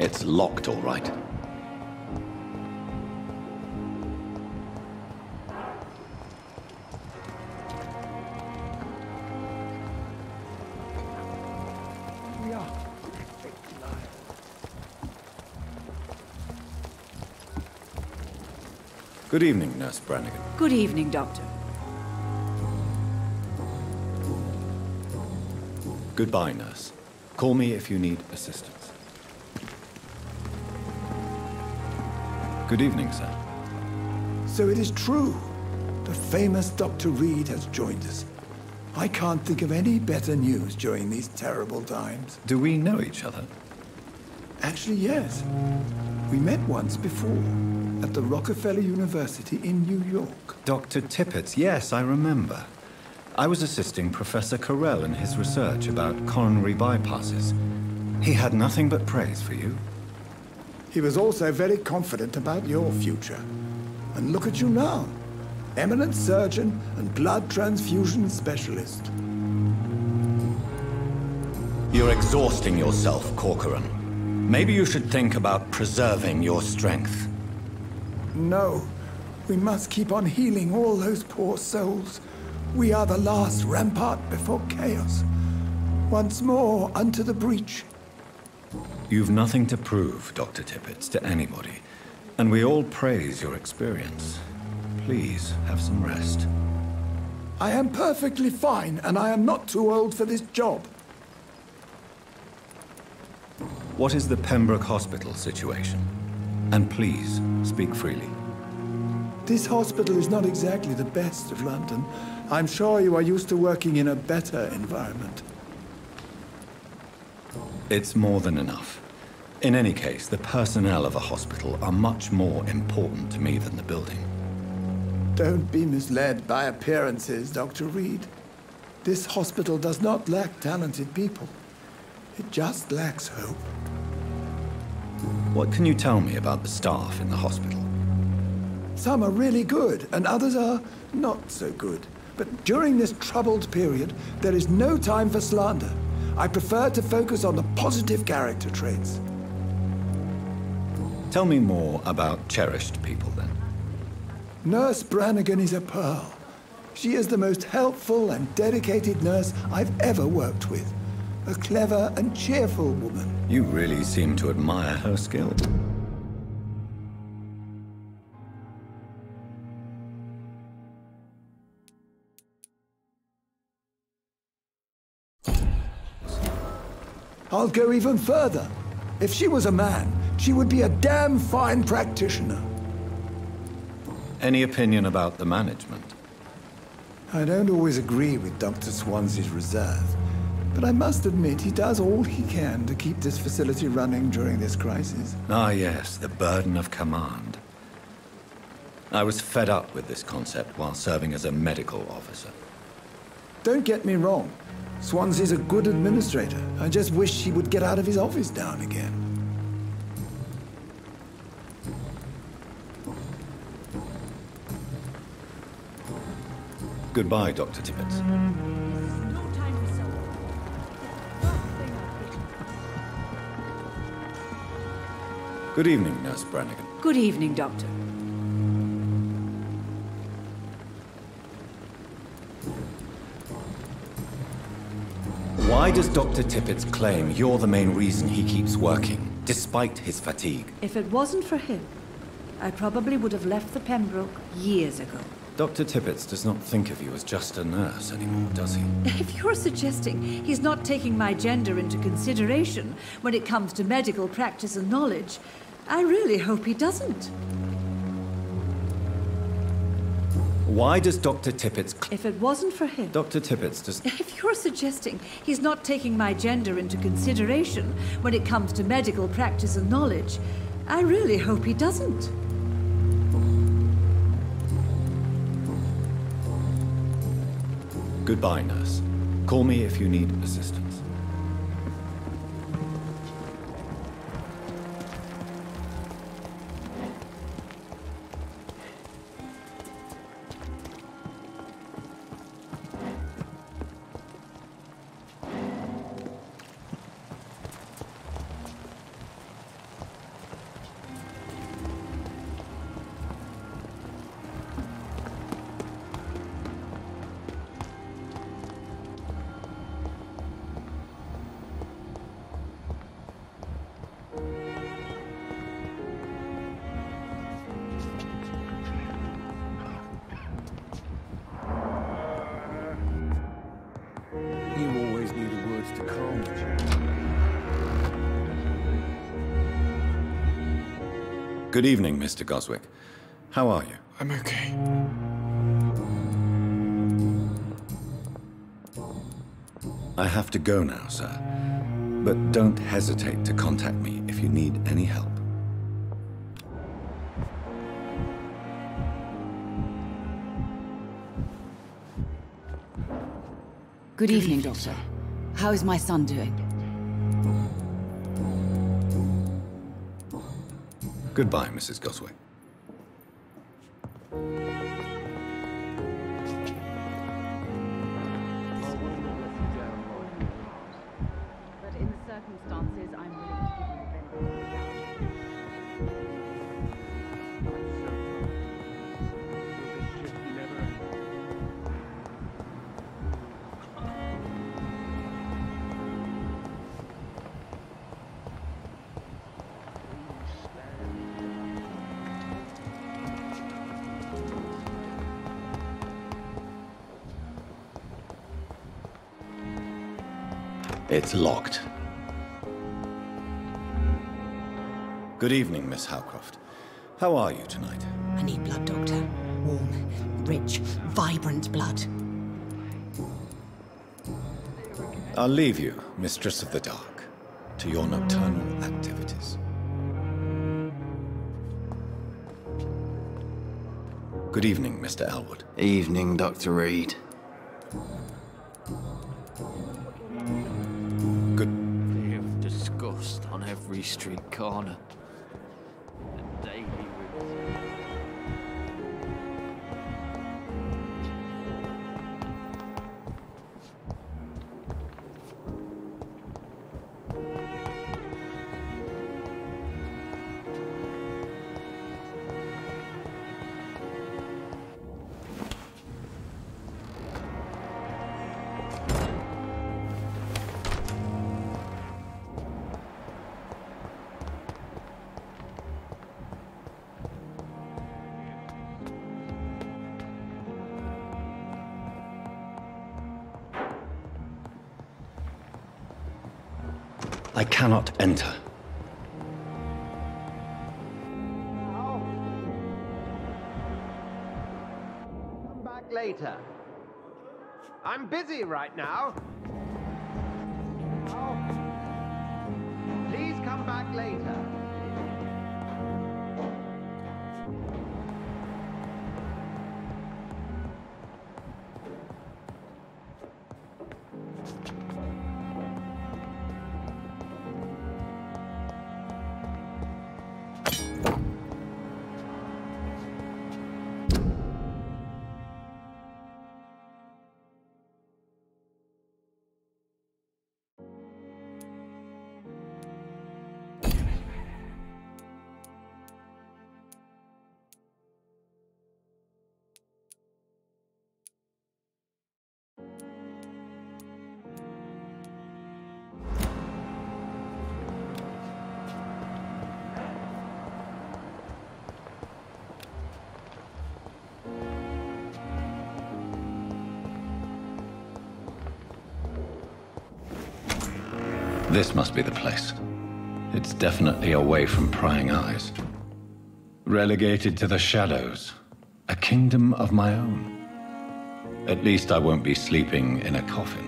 It's locked, all right. Good evening, Nurse Brannigan. Good evening, Doctor. Goodbye, Nurse. Call me if you need assistance. Good evening, sir. So it is true. The famous Dr. Reid has joined us. I can't think of any better news during these terrible times. Do we know each other? Actually, yes. We met once before, at the Rockefeller University in New York. Dr. Tippett, yes, I remember. I was assisting Professor Carrel in his research about coronary bypasses. He had nothing but praise for you. He was also very confident about your future. And look at you now. Eminent surgeon and blood transfusion specialist. You're exhausting yourself, Corcoran. Maybe you should think about preserving your strength. No. We must keep on healing all those poor souls. We are the last rampart before chaos. Once more unto the breach. You've nothing to prove, Dr. Tippett, to anybody. And we all praise your experience. Please, have some rest. I am perfectly fine, and I am not too old for this job. What is the Pembroke Hospital situation? And please, speak freely. This hospital is not exactly the best of London. I'm sure you are used to working in a better environment. It's more than enough. In any case, the personnel of a hospital are much more important to me than the building. Don't be misled by appearances, Dr. Reid. This hospital does not lack talented people. It just lacks hope. What can you tell me about the staff in the hospital? Some are really good, and others are not so good. But during this troubled period, there is no time for slander. I prefer to focus on the positive character traits. Tell me more about cherished people, then. Nurse Brannigan is a pearl. She is the most helpful and dedicated nurse I've ever worked with. A clever and cheerful woman. You really seem to admire her skill. I'll go even further. If she was a man, she would be a damn fine practitioner. Any opinion about the management? I don't always agree with Dr. Swansea's reserve, but I must admit he does all he can to keep this facility running during this crisis. Ah, yes, the burden of command. I was fed up with this concept while serving as a medical officer. Don't get me wrong. Swansea's a good administrator. I just wish he would get out of his office down again. Goodbye, Dr. Tippett. Good evening, Nurse Brannigan. Good evening, Doctor. Why does Dr. Tippett claim you're the main reason he keeps working, despite his fatigue? If it wasn't for him, I probably would have left the Pembroke years ago. Dr. Tippett does not think of you as just a nurse anymore, does he? If you're suggesting he's not taking my gender into consideration when it comes to medical practice and knowledge, I really hope he doesn't. Why does Dr. Tippett's... If it wasn't for him... Dr. Tippett's does... If you're suggesting he's not taking my gender into consideration when it comes to medical practice and knowledge, I really hope he doesn't. Goodbye, nurse. Call me if you need assistance. Good evening, Mr. Goswick. How are you? I'm okay. I have to go now, sir. But don't hesitate to contact me if you need any help. Good evening, Doctor. How is my son doing? Goodbye, Mrs. Goswick. It's locked. Good evening, Miss Howcroft. How are you tonight? I need blood, Doctor. Warm, rich, vibrant blood. I'll leave you, Mistress of the Dark, to your nocturnal activities. Good evening, Mr. Elwood. Evening, Dr. Reid. Corner. This must be the place. It's definitely away from prying eyes. Relegated to the shadows. A kingdom of my own. At least I won't be sleeping in a coffin.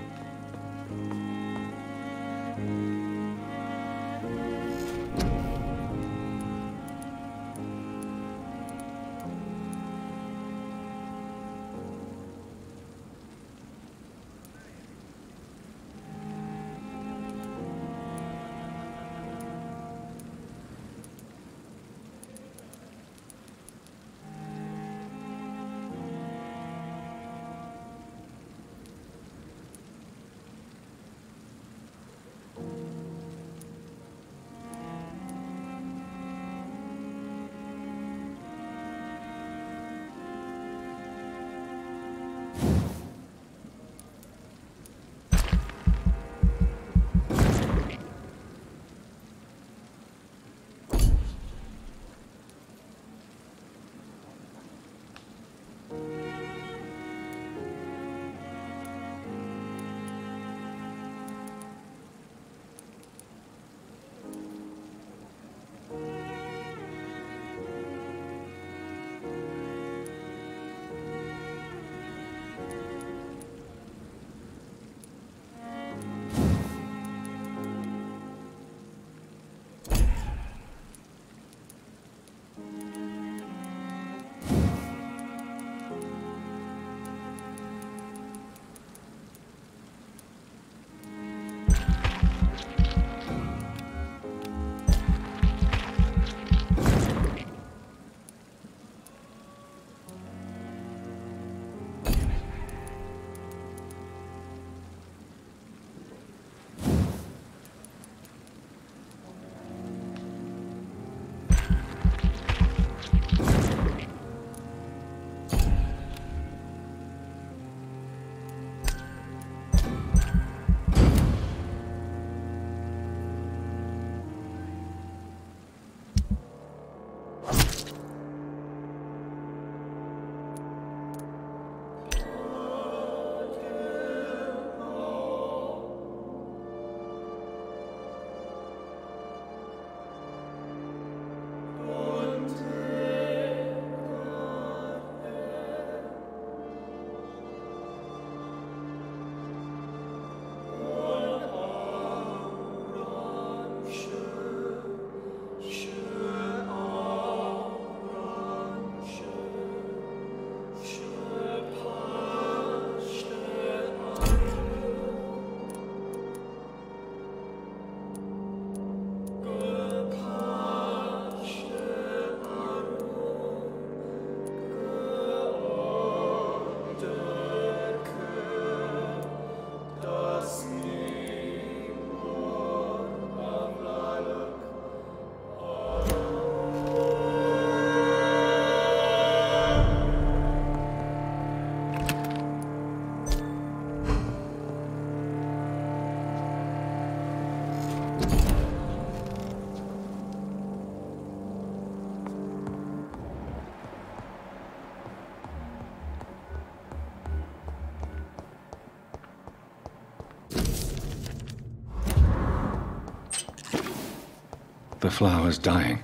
The flower's dying.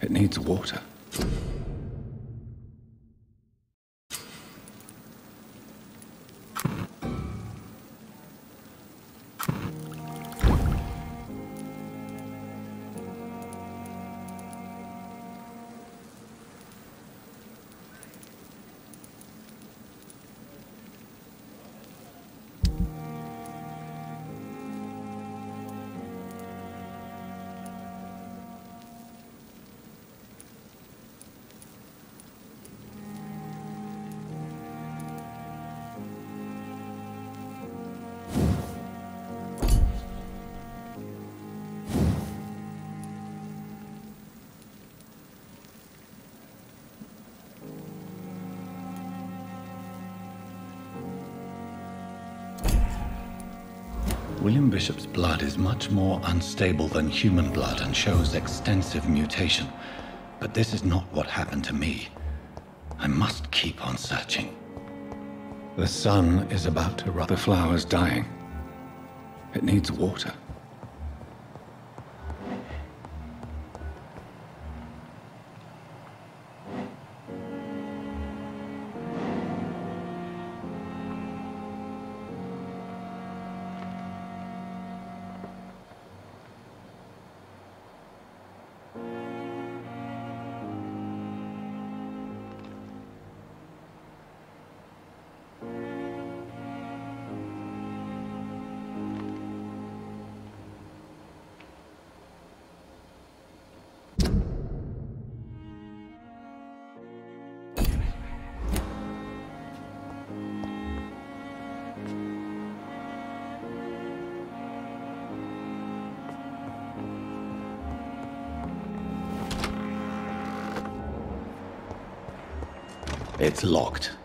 It needs water. Bishop's blood is much more unstable than human blood and shows extensive mutation. But this is not what happened to me. I must keep on searching. The sun is about to rot. The flower's dying. It needs water. It's locked.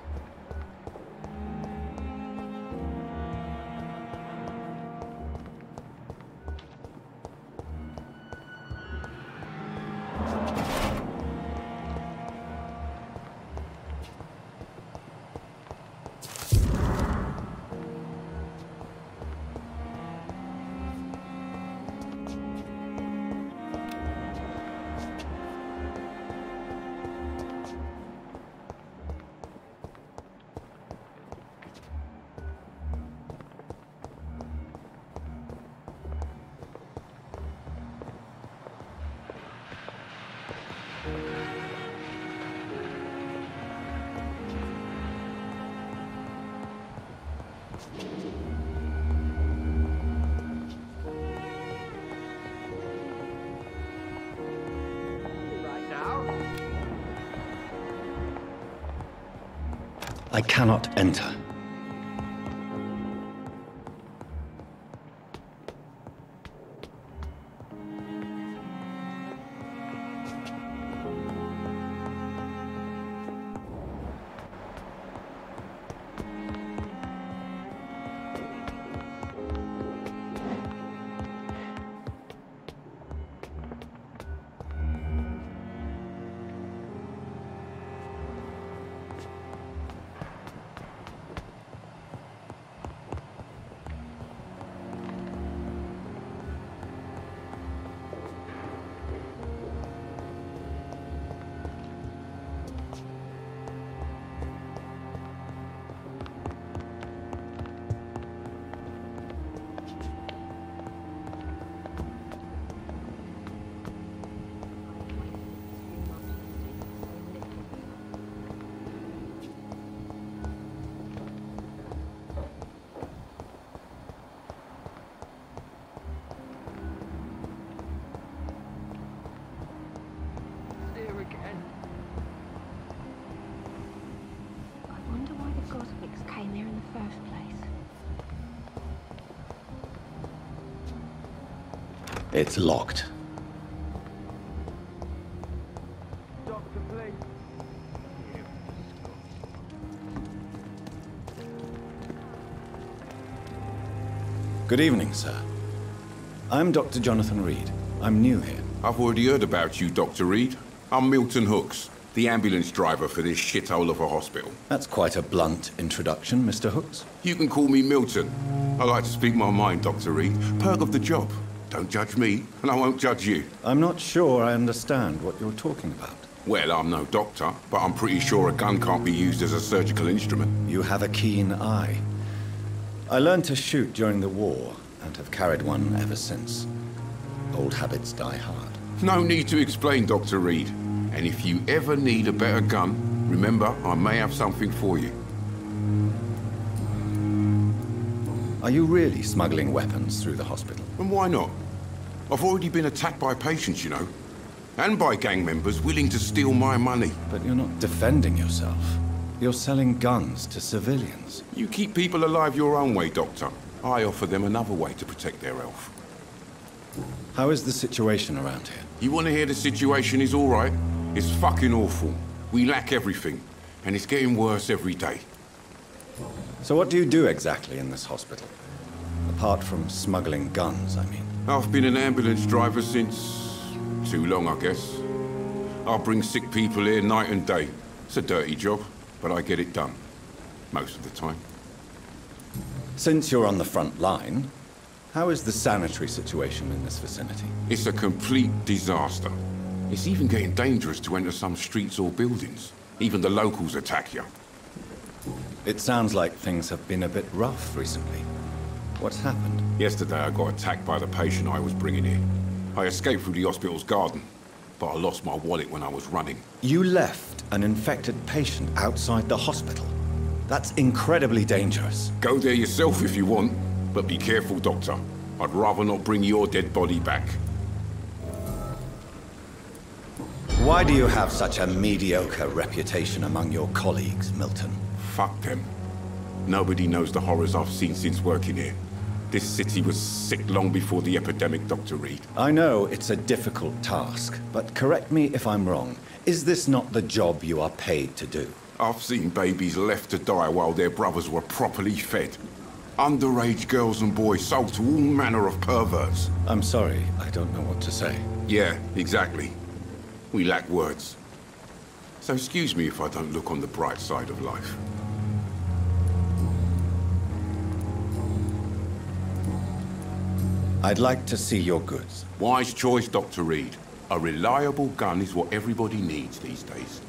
Cannot enter. It's locked. Doctor, please. Good evening, sir. I'm Dr. Jonathan Reid. I'm new here. I've already heard about you, Dr. Reid. I'm Milton Hooks, the ambulance driver for this shithole of a hospital. That's quite a blunt introduction, Mr. Hooks. You can call me Milton. I like to speak my mind, Dr. Reid. Perk of the job. Don't judge me, and I won't judge you. I'm not sure I understand what you're talking about. Well, I'm no doctor, but I'm pretty sure a gun can't be used as a surgical instrument. You have a keen eye. I learned to shoot during the war, and have carried one ever since. Old habits die hard. No need to explain, Dr. Reid. And if you ever need a better gun, remember, I may have something for you. Are you really smuggling weapons through the hospital? And why not? I've already been attacked by patients, you know. And by gang members willing to steal my money. But you're not defending yourself. You're selling guns to civilians. You keep people alive your own way, Doctor. I offer them another way to protect their health. How is the situation around here? You want to hear the situation is all right? It's fucking awful. We lack everything, and it's getting worse every day. So what do you do exactly in this hospital? Apart from smuggling guns, I mean. I've been an ambulance driver since... too long, I guess. I bring sick people here night and day. It's a dirty job, but I get it done. Most of the time. Since you're on the front line, how is the sanitary situation in this vicinity? It's a complete disaster. It's even getting dangerous to enter some streets or buildings. Even the locals attack you. It sounds like things have been a bit rough recently. What's happened? Yesterday I got attacked by the patient I was bringing here. I escaped through the hospital's garden, but I lost my wallet when I was running. You left an infected patient outside the hospital? That's incredibly dangerous. Go there yourself if you want, but be careful, Doctor. I'd rather not bring your dead body back. Why do you have such a mediocre reputation among your colleagues, Milton? Fuck them. Nobody knows the horrors I've seen since working here. This city was sick long before the epidemic, Dr. Reid. I know it's a difficult task, but correct me if I'm wrong. Is this not the job you are paid to do? I've seen babies left to die while their brothers were properly fed. Underage girls and boys sold to all manner of perverts. I'm sorry, I don't know what to say. Yeah, exactly. We lack words. So excuse me if I don't look on the bright side of life. I'd like to see your goods. Wise choice, Dr. Reid. A reliable gun is what everybody needs these days.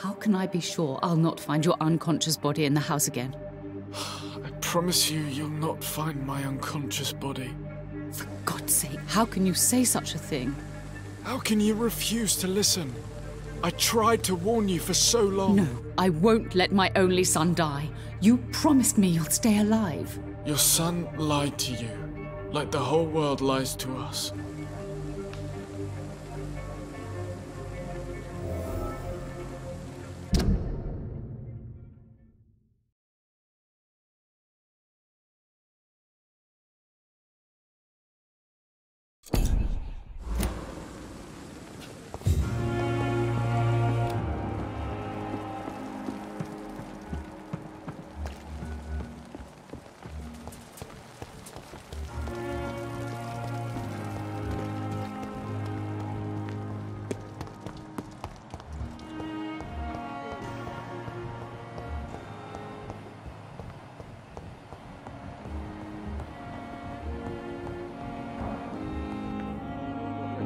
How can I be sure I'll not find your unconscious body in the house again? I promise you, you'll not find my unconscious body. For God's sake, how can you say such a thing? How can you refuse to listen? I tried to warn you for so long. No, I won't let my only son die. You promised me you'll stay alive. Your son lied to you, like the whole world lies to us.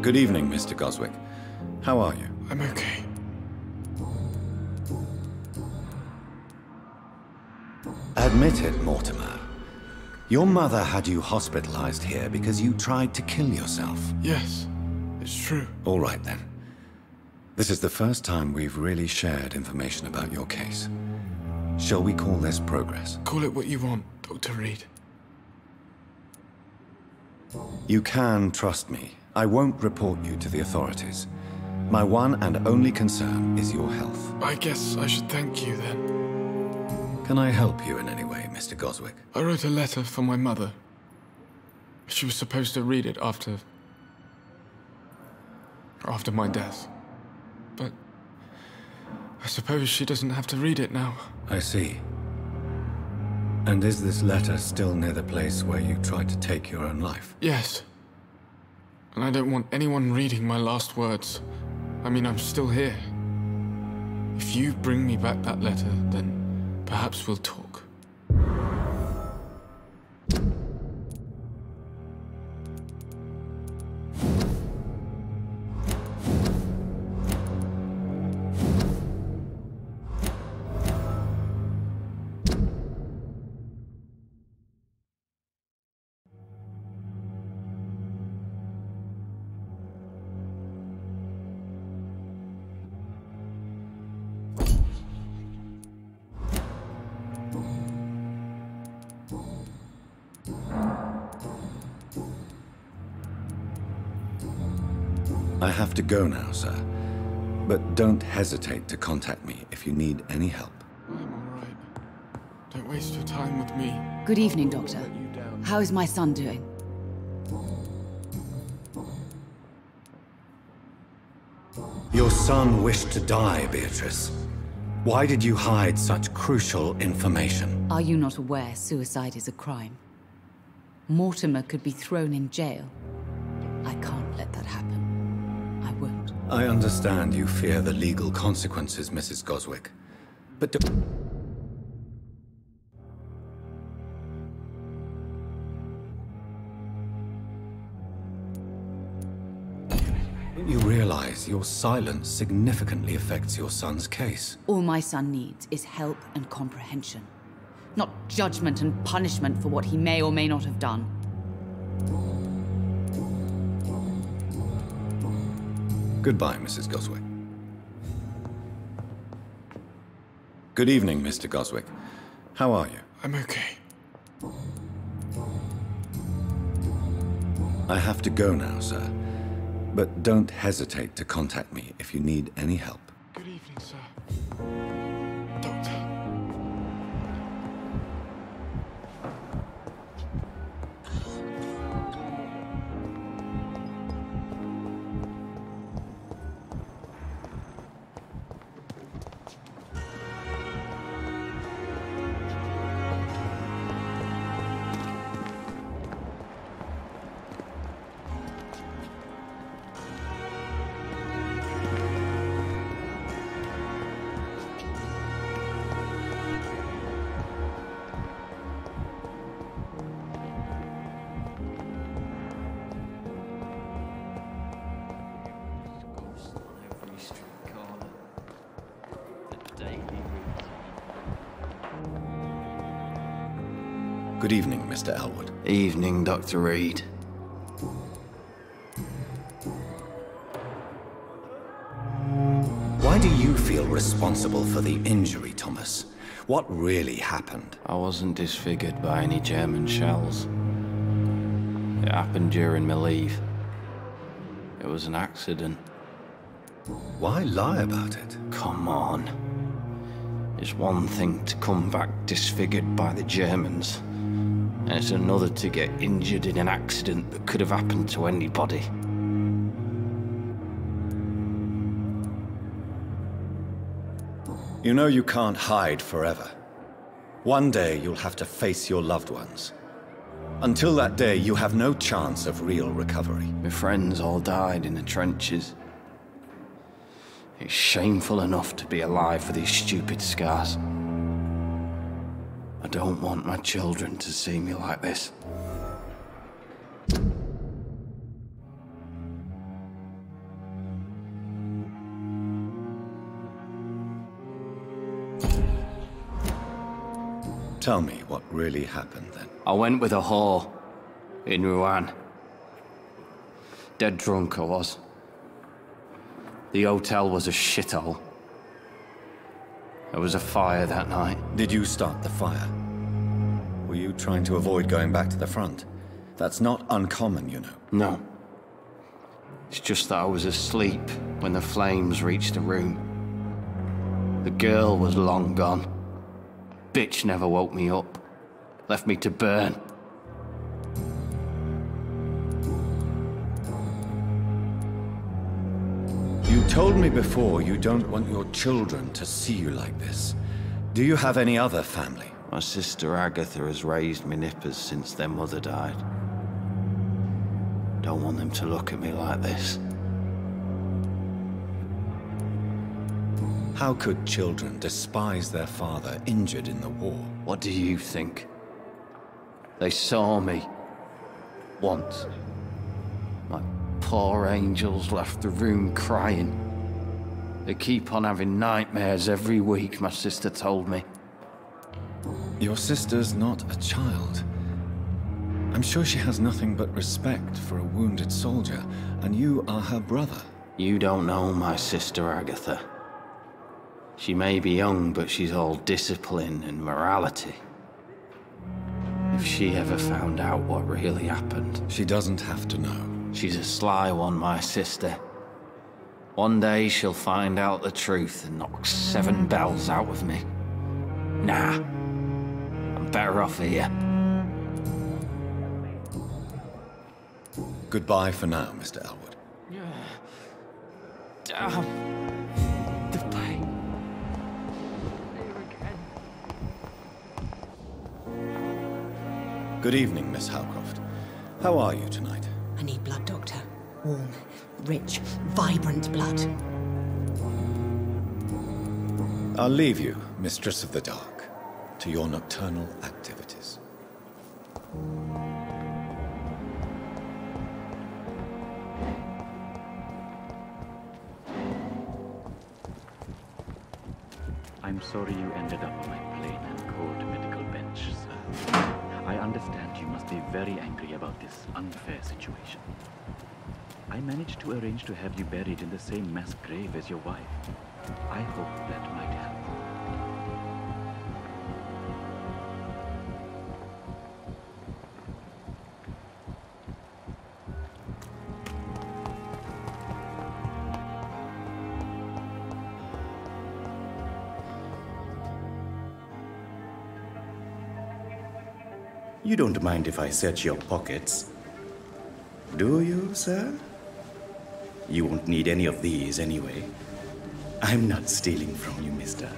Good evening, Mr. Goswick. How are you? I'm okay. Admit it, Mortimer. Your mother had you hospitalized here because you tried to kill yourself. Yes, it's true. All right, then. This is the first time we've really shared information about your case. Shall we call this progress? Call it what you want, Dr. Reid. You can trust me. I won't report you to the authorities. My one and only concern is your health. I guess I should thank you then. Can I help you in any way, Mr. Goswick? I wrote a letter for my mother. She was supposed to read it after... after my death. But... I suppose she doesn't have to read it now. I see. And is this letter still near the place where you tried to take your own life? Yes. And I don't want anyone reading my last words. I mean, I'm still here. If you bring me back that letter, then perhaps we'll talk. I have to go now, sir. But don't hesitate to contact me if you need any help. I'm all right. Don't waste your time with me. Good evening, Doctor. How is my son doing? Your son wished to die, Beatrice. Why did you hide such crucial information? Are you not aware suicide is a crime? Mortimer could be thrown in jail. I can't let that happen. I understand you fear the legal consequences, Mrs. Goswick. But do you realize your silence significantly affects your son's case? All my son needs is help and comprehension. Not judgment and punishment for what he may or may not have done. Goodbye, Mrs. Goswick. Good evening, Mr. Goswick. How are you? I'm okay. I have to go now, sir. But don't hesitate to contact me if you need any help. Dr. Reid. Why do you feel responsible for the injury, Thomas? What really happened? I wasn't disfigured by any German shells. It happened during my leave. It was an accident. Why lie about it? Come on. It's one thing to come back disfigured by the Germans, and it's another to get injured in an accident that could have happened to anybody. You know you can't hide forever. One day you'll have to face your loved ones. Until that day, you have no chance of real recovery. My friends all died in the trenches. It's shameful enough to be alive for these stupid scars. I don't want my children to see me like this. Tell me what really happened then. I went with a whore. In Rouen. Dead drunk I was. The hotel was a shithole. There was a fire that night. Did you start the fire? Were you trying to avoid going back to the front? That's not uncommon, you know. No. It's just that I was asleep when the flames reached the room. The girl was long gone. Bitch never woke me up. Left me to burn. You told me before you don't want your children to see you like this. Do you have any other family? My sister Agatha has raised me nippers since their mother died. Don't want them to look at me like this. How could children despise their father injured in the war? What do you think? They saw me. Once. Poor angels left the room crying. They keep on having nightmares every week, my sister told me. Your sister's not a child. I'm sure she has nothing but respect for a wounded soldier, and you are her brother. You don't know my sister Agatha. She may be young, but she's all discipline and morality. If she ever found out what really happened... She doesn't have to know. She's a sly one, my sister. One day she'll find out the truth and knock seven bells out of me. Nah. I'm better off here. Goodbye for now, Mr. Elwood. Damn. The pain. Good evening, Miss Howcroft. How are you tonight? I need blood, Doctor. Warm, rich, vibrant blood. I'll leave you, Mistress of the Dark, to your nocturnal activities. I'm sorry you ended up on my plain and cold medical bench, sir. I understand you must be very angry about this unfair situation. I managed to arrange to have you buried in the same mass grave as your wife. I hope that might help. You don't mind if I search your pockets, do you, sir? You won't need any of these anyway. I'm not stealing from you, mister.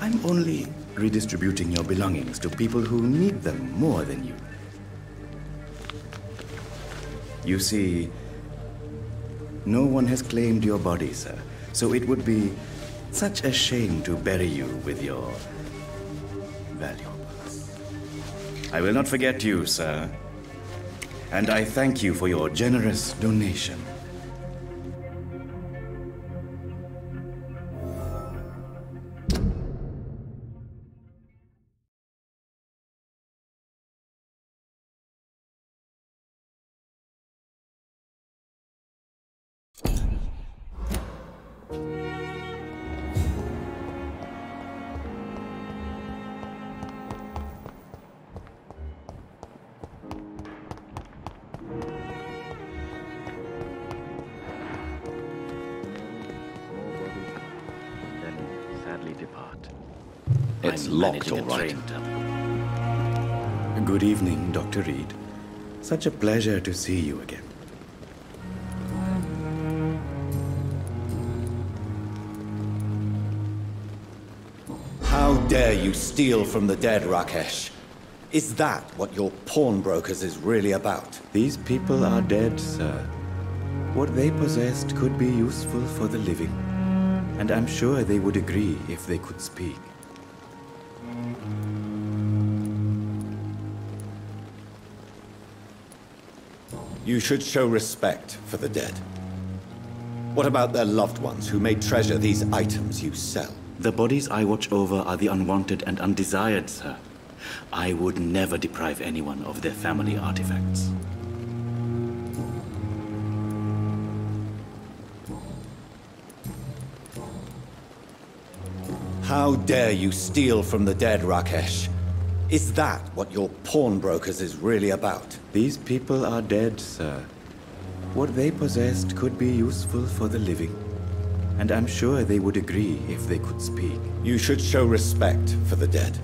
I'm only redistributing your belongings to people who need them more than you. You see, no one has claimed your body, sir, so it would be such a shame to bury you with your valuables. I will not forget you, sir. And I thank you for your generous donation. Locked, all right. Good evening, Dr. Reid. Such a pleasure to see you again. How dare you steal from the dead, Rakesh? Is that what your pawnbrokers is really about? These people are dead, sir. What they possessed could be useful for the living. And I'm sure they would agree if they could speak. You should show respect for the dead. What about their loved ones who may treasure these items you sell? The bodies I watch over are the unwanted and undesired, sir. I would never deprive anyone of their family artifacts. How dare you steal from the dead, Rakesh? Is that what your pawnbrokers is really about? These people are dead, sir. What they possessed could be useful for the living. And I'm sure they would agree if they could speak. You should show respect for the dead.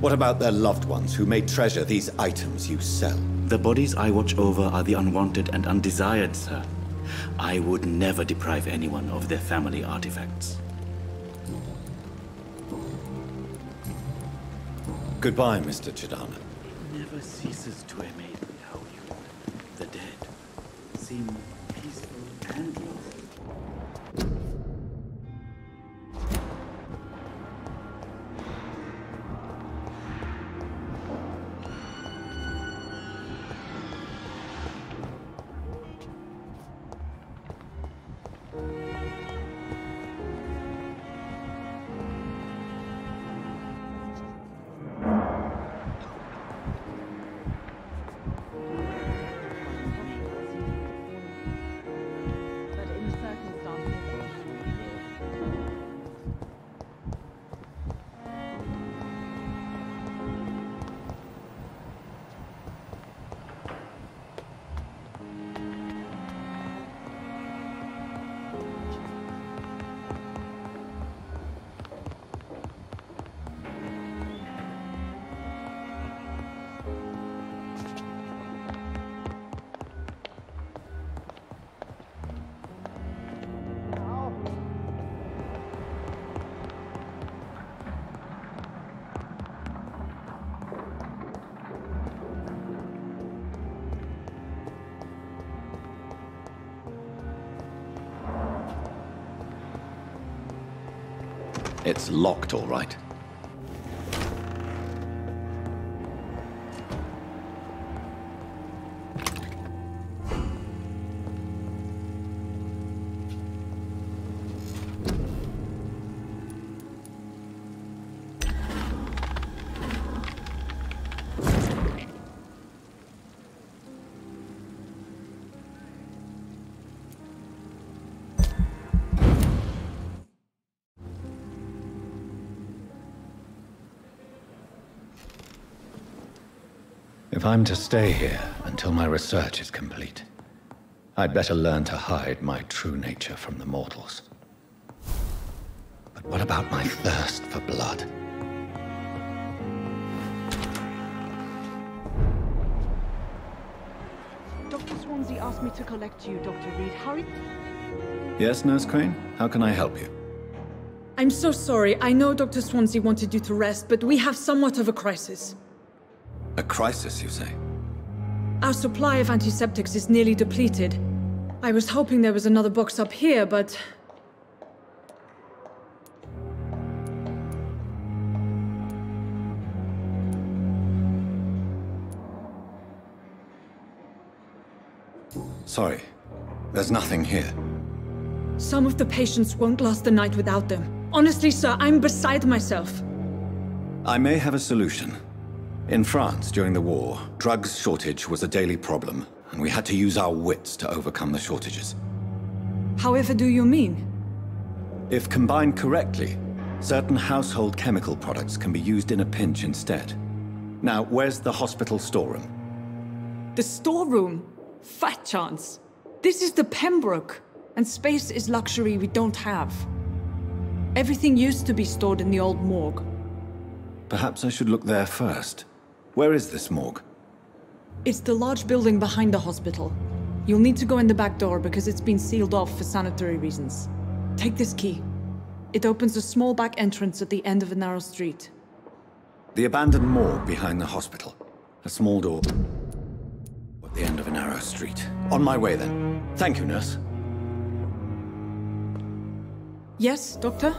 What about their loved ones who may treasure these items you sell? The bodies I watch over are the unwanted and undesired, sir. I would never deprive anyone of their family artifacts. Goodbye, Mr. Chandra. Never ceases to amaze me how you, the dead, seem peaceful and It's locked, all right. I'm to stay here until my research is complete, I'd better learn to hide my true nature from the mortals. But what about my thirst for blood? Dr. Swansea asked me to collect you, Dr. Reid. Hurry. Yes, Nurse Crane? How can I help you? I'm so sorry. I know Dr. Swansea wanted you to rest, but we have somewhat of a crisis. A crisis, you say? Our supply of antiseptics is nearly depleted. I was hoping there was another box up here, but... Sorry. There's nothing here. Some of the patients won't last the night without them. Honestly, sir, I'm beside myself. I may have a solution. In France, during the war, drugs shortage was a daily problem, and we had to use our wits to overcome the shortages. However do you mean? If combined correctly, certain household chemical products can be used in a pinch instead. Now, where's the hospital storeroom? The storeroom? Fat chance. This is the Pembroke, and space is luxury we don't have. Everything used to be stored in the old morgue. Perhaps I should look there first. Where is this morgue? It's the large building behind the hospital. You'll need to go in the back door because it's been sealed off for sanitary reasons. Take this key. It opens a small back entrance at the end of a narrow street. The abandoned morgue behind the hospital. A small door. At the end of a narrow street. On my way then. Thank you, nurse. Yes, Doctor?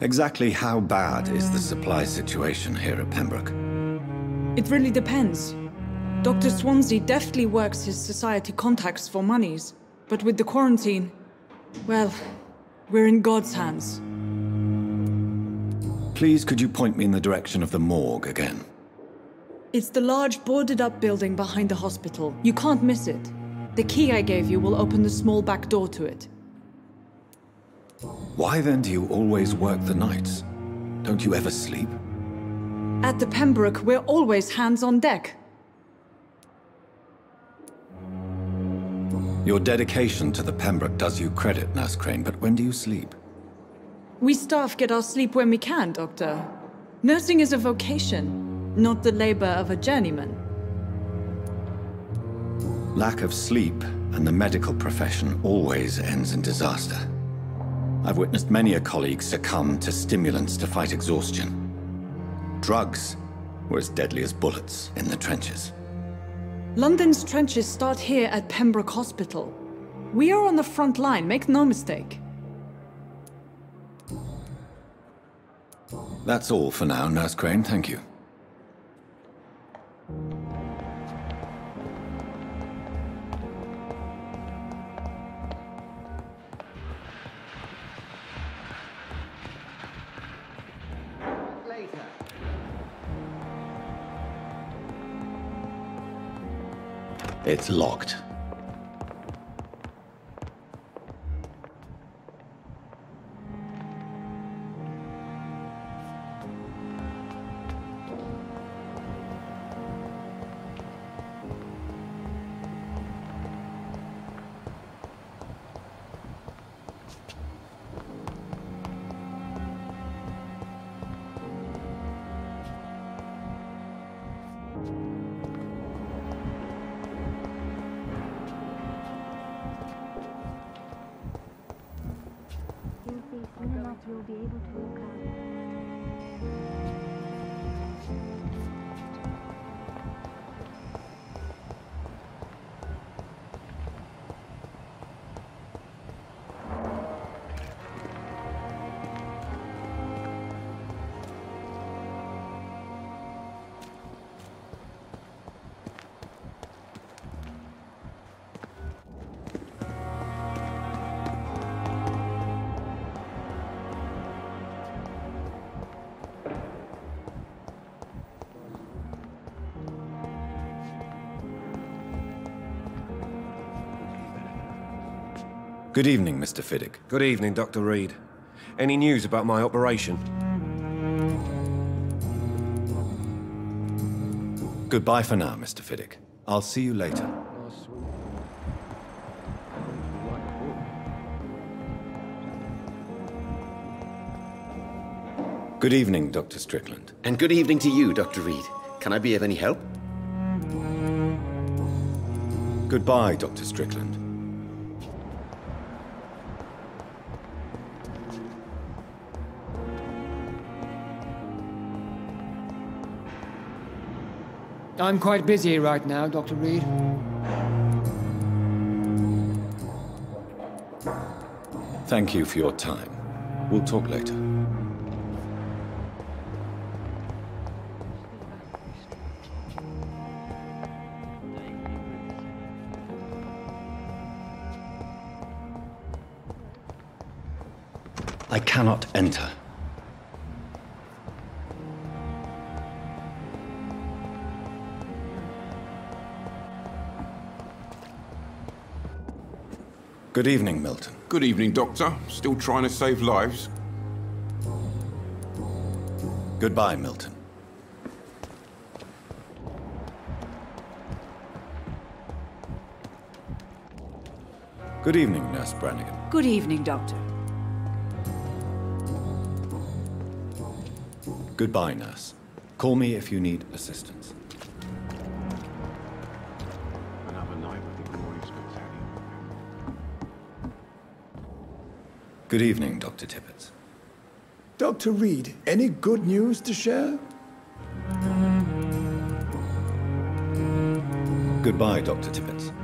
Exactly how bad is the supply situation here at Pembroke? It really depends. Dr. Swansea deftly works his society contacts for monies, but with the quarantine, Well, we're in God's hands. Please, could you point me in the direction of the morgue again? It's the large boarded up building behind the hospital. You can't miss it. The key I gave you will open the small back door to it. Why then do you always work the nights? Don't you ever sleep? At the Pembroke, we're always hands on deck. Your dedication to the Pembroke does you credit, Nurse Crane, but when do you sleep? We staff get our sleep when we can, Doctor. Nursing is a vocation, not the labor of a journeyman. Lack of sleep and the medical profession always ends in disaster. I've witnessed many a colleague succumb to stimulants to fight exhaustion. Drugs were as deadly as bullets in the trenches. London's trenches start here at Pembroke Hospital. We are on the front line, make no mistake. That's all for now, Nurse Crane, thank you. It's locked. Good evening, Mr. Fiddick. Good evening, Dr. Reid. Any news about my operation? Goodbye for now, Mr. Fiddick. I'll see you later. Good evening, Dr. Strickland. And good evening to you, Dr. Reid. Can I be of any help? Goodbye, Dr. Strickland. I'm quite busy right now, Dr. Reid. Thank you for your time. We'll talk later. I cannot Good evening, Milton. Good evening, Doctor. Still trying to save lives? Goodbye, Milton. Good evening, Nurse Brannigan. Good evening, Doctor. Goodbye, Nurse. Call me if you need assistance. Good evening, Dr. Tippett. Dr. Reid, any good news to share? Goodbye, Dr. Tippett.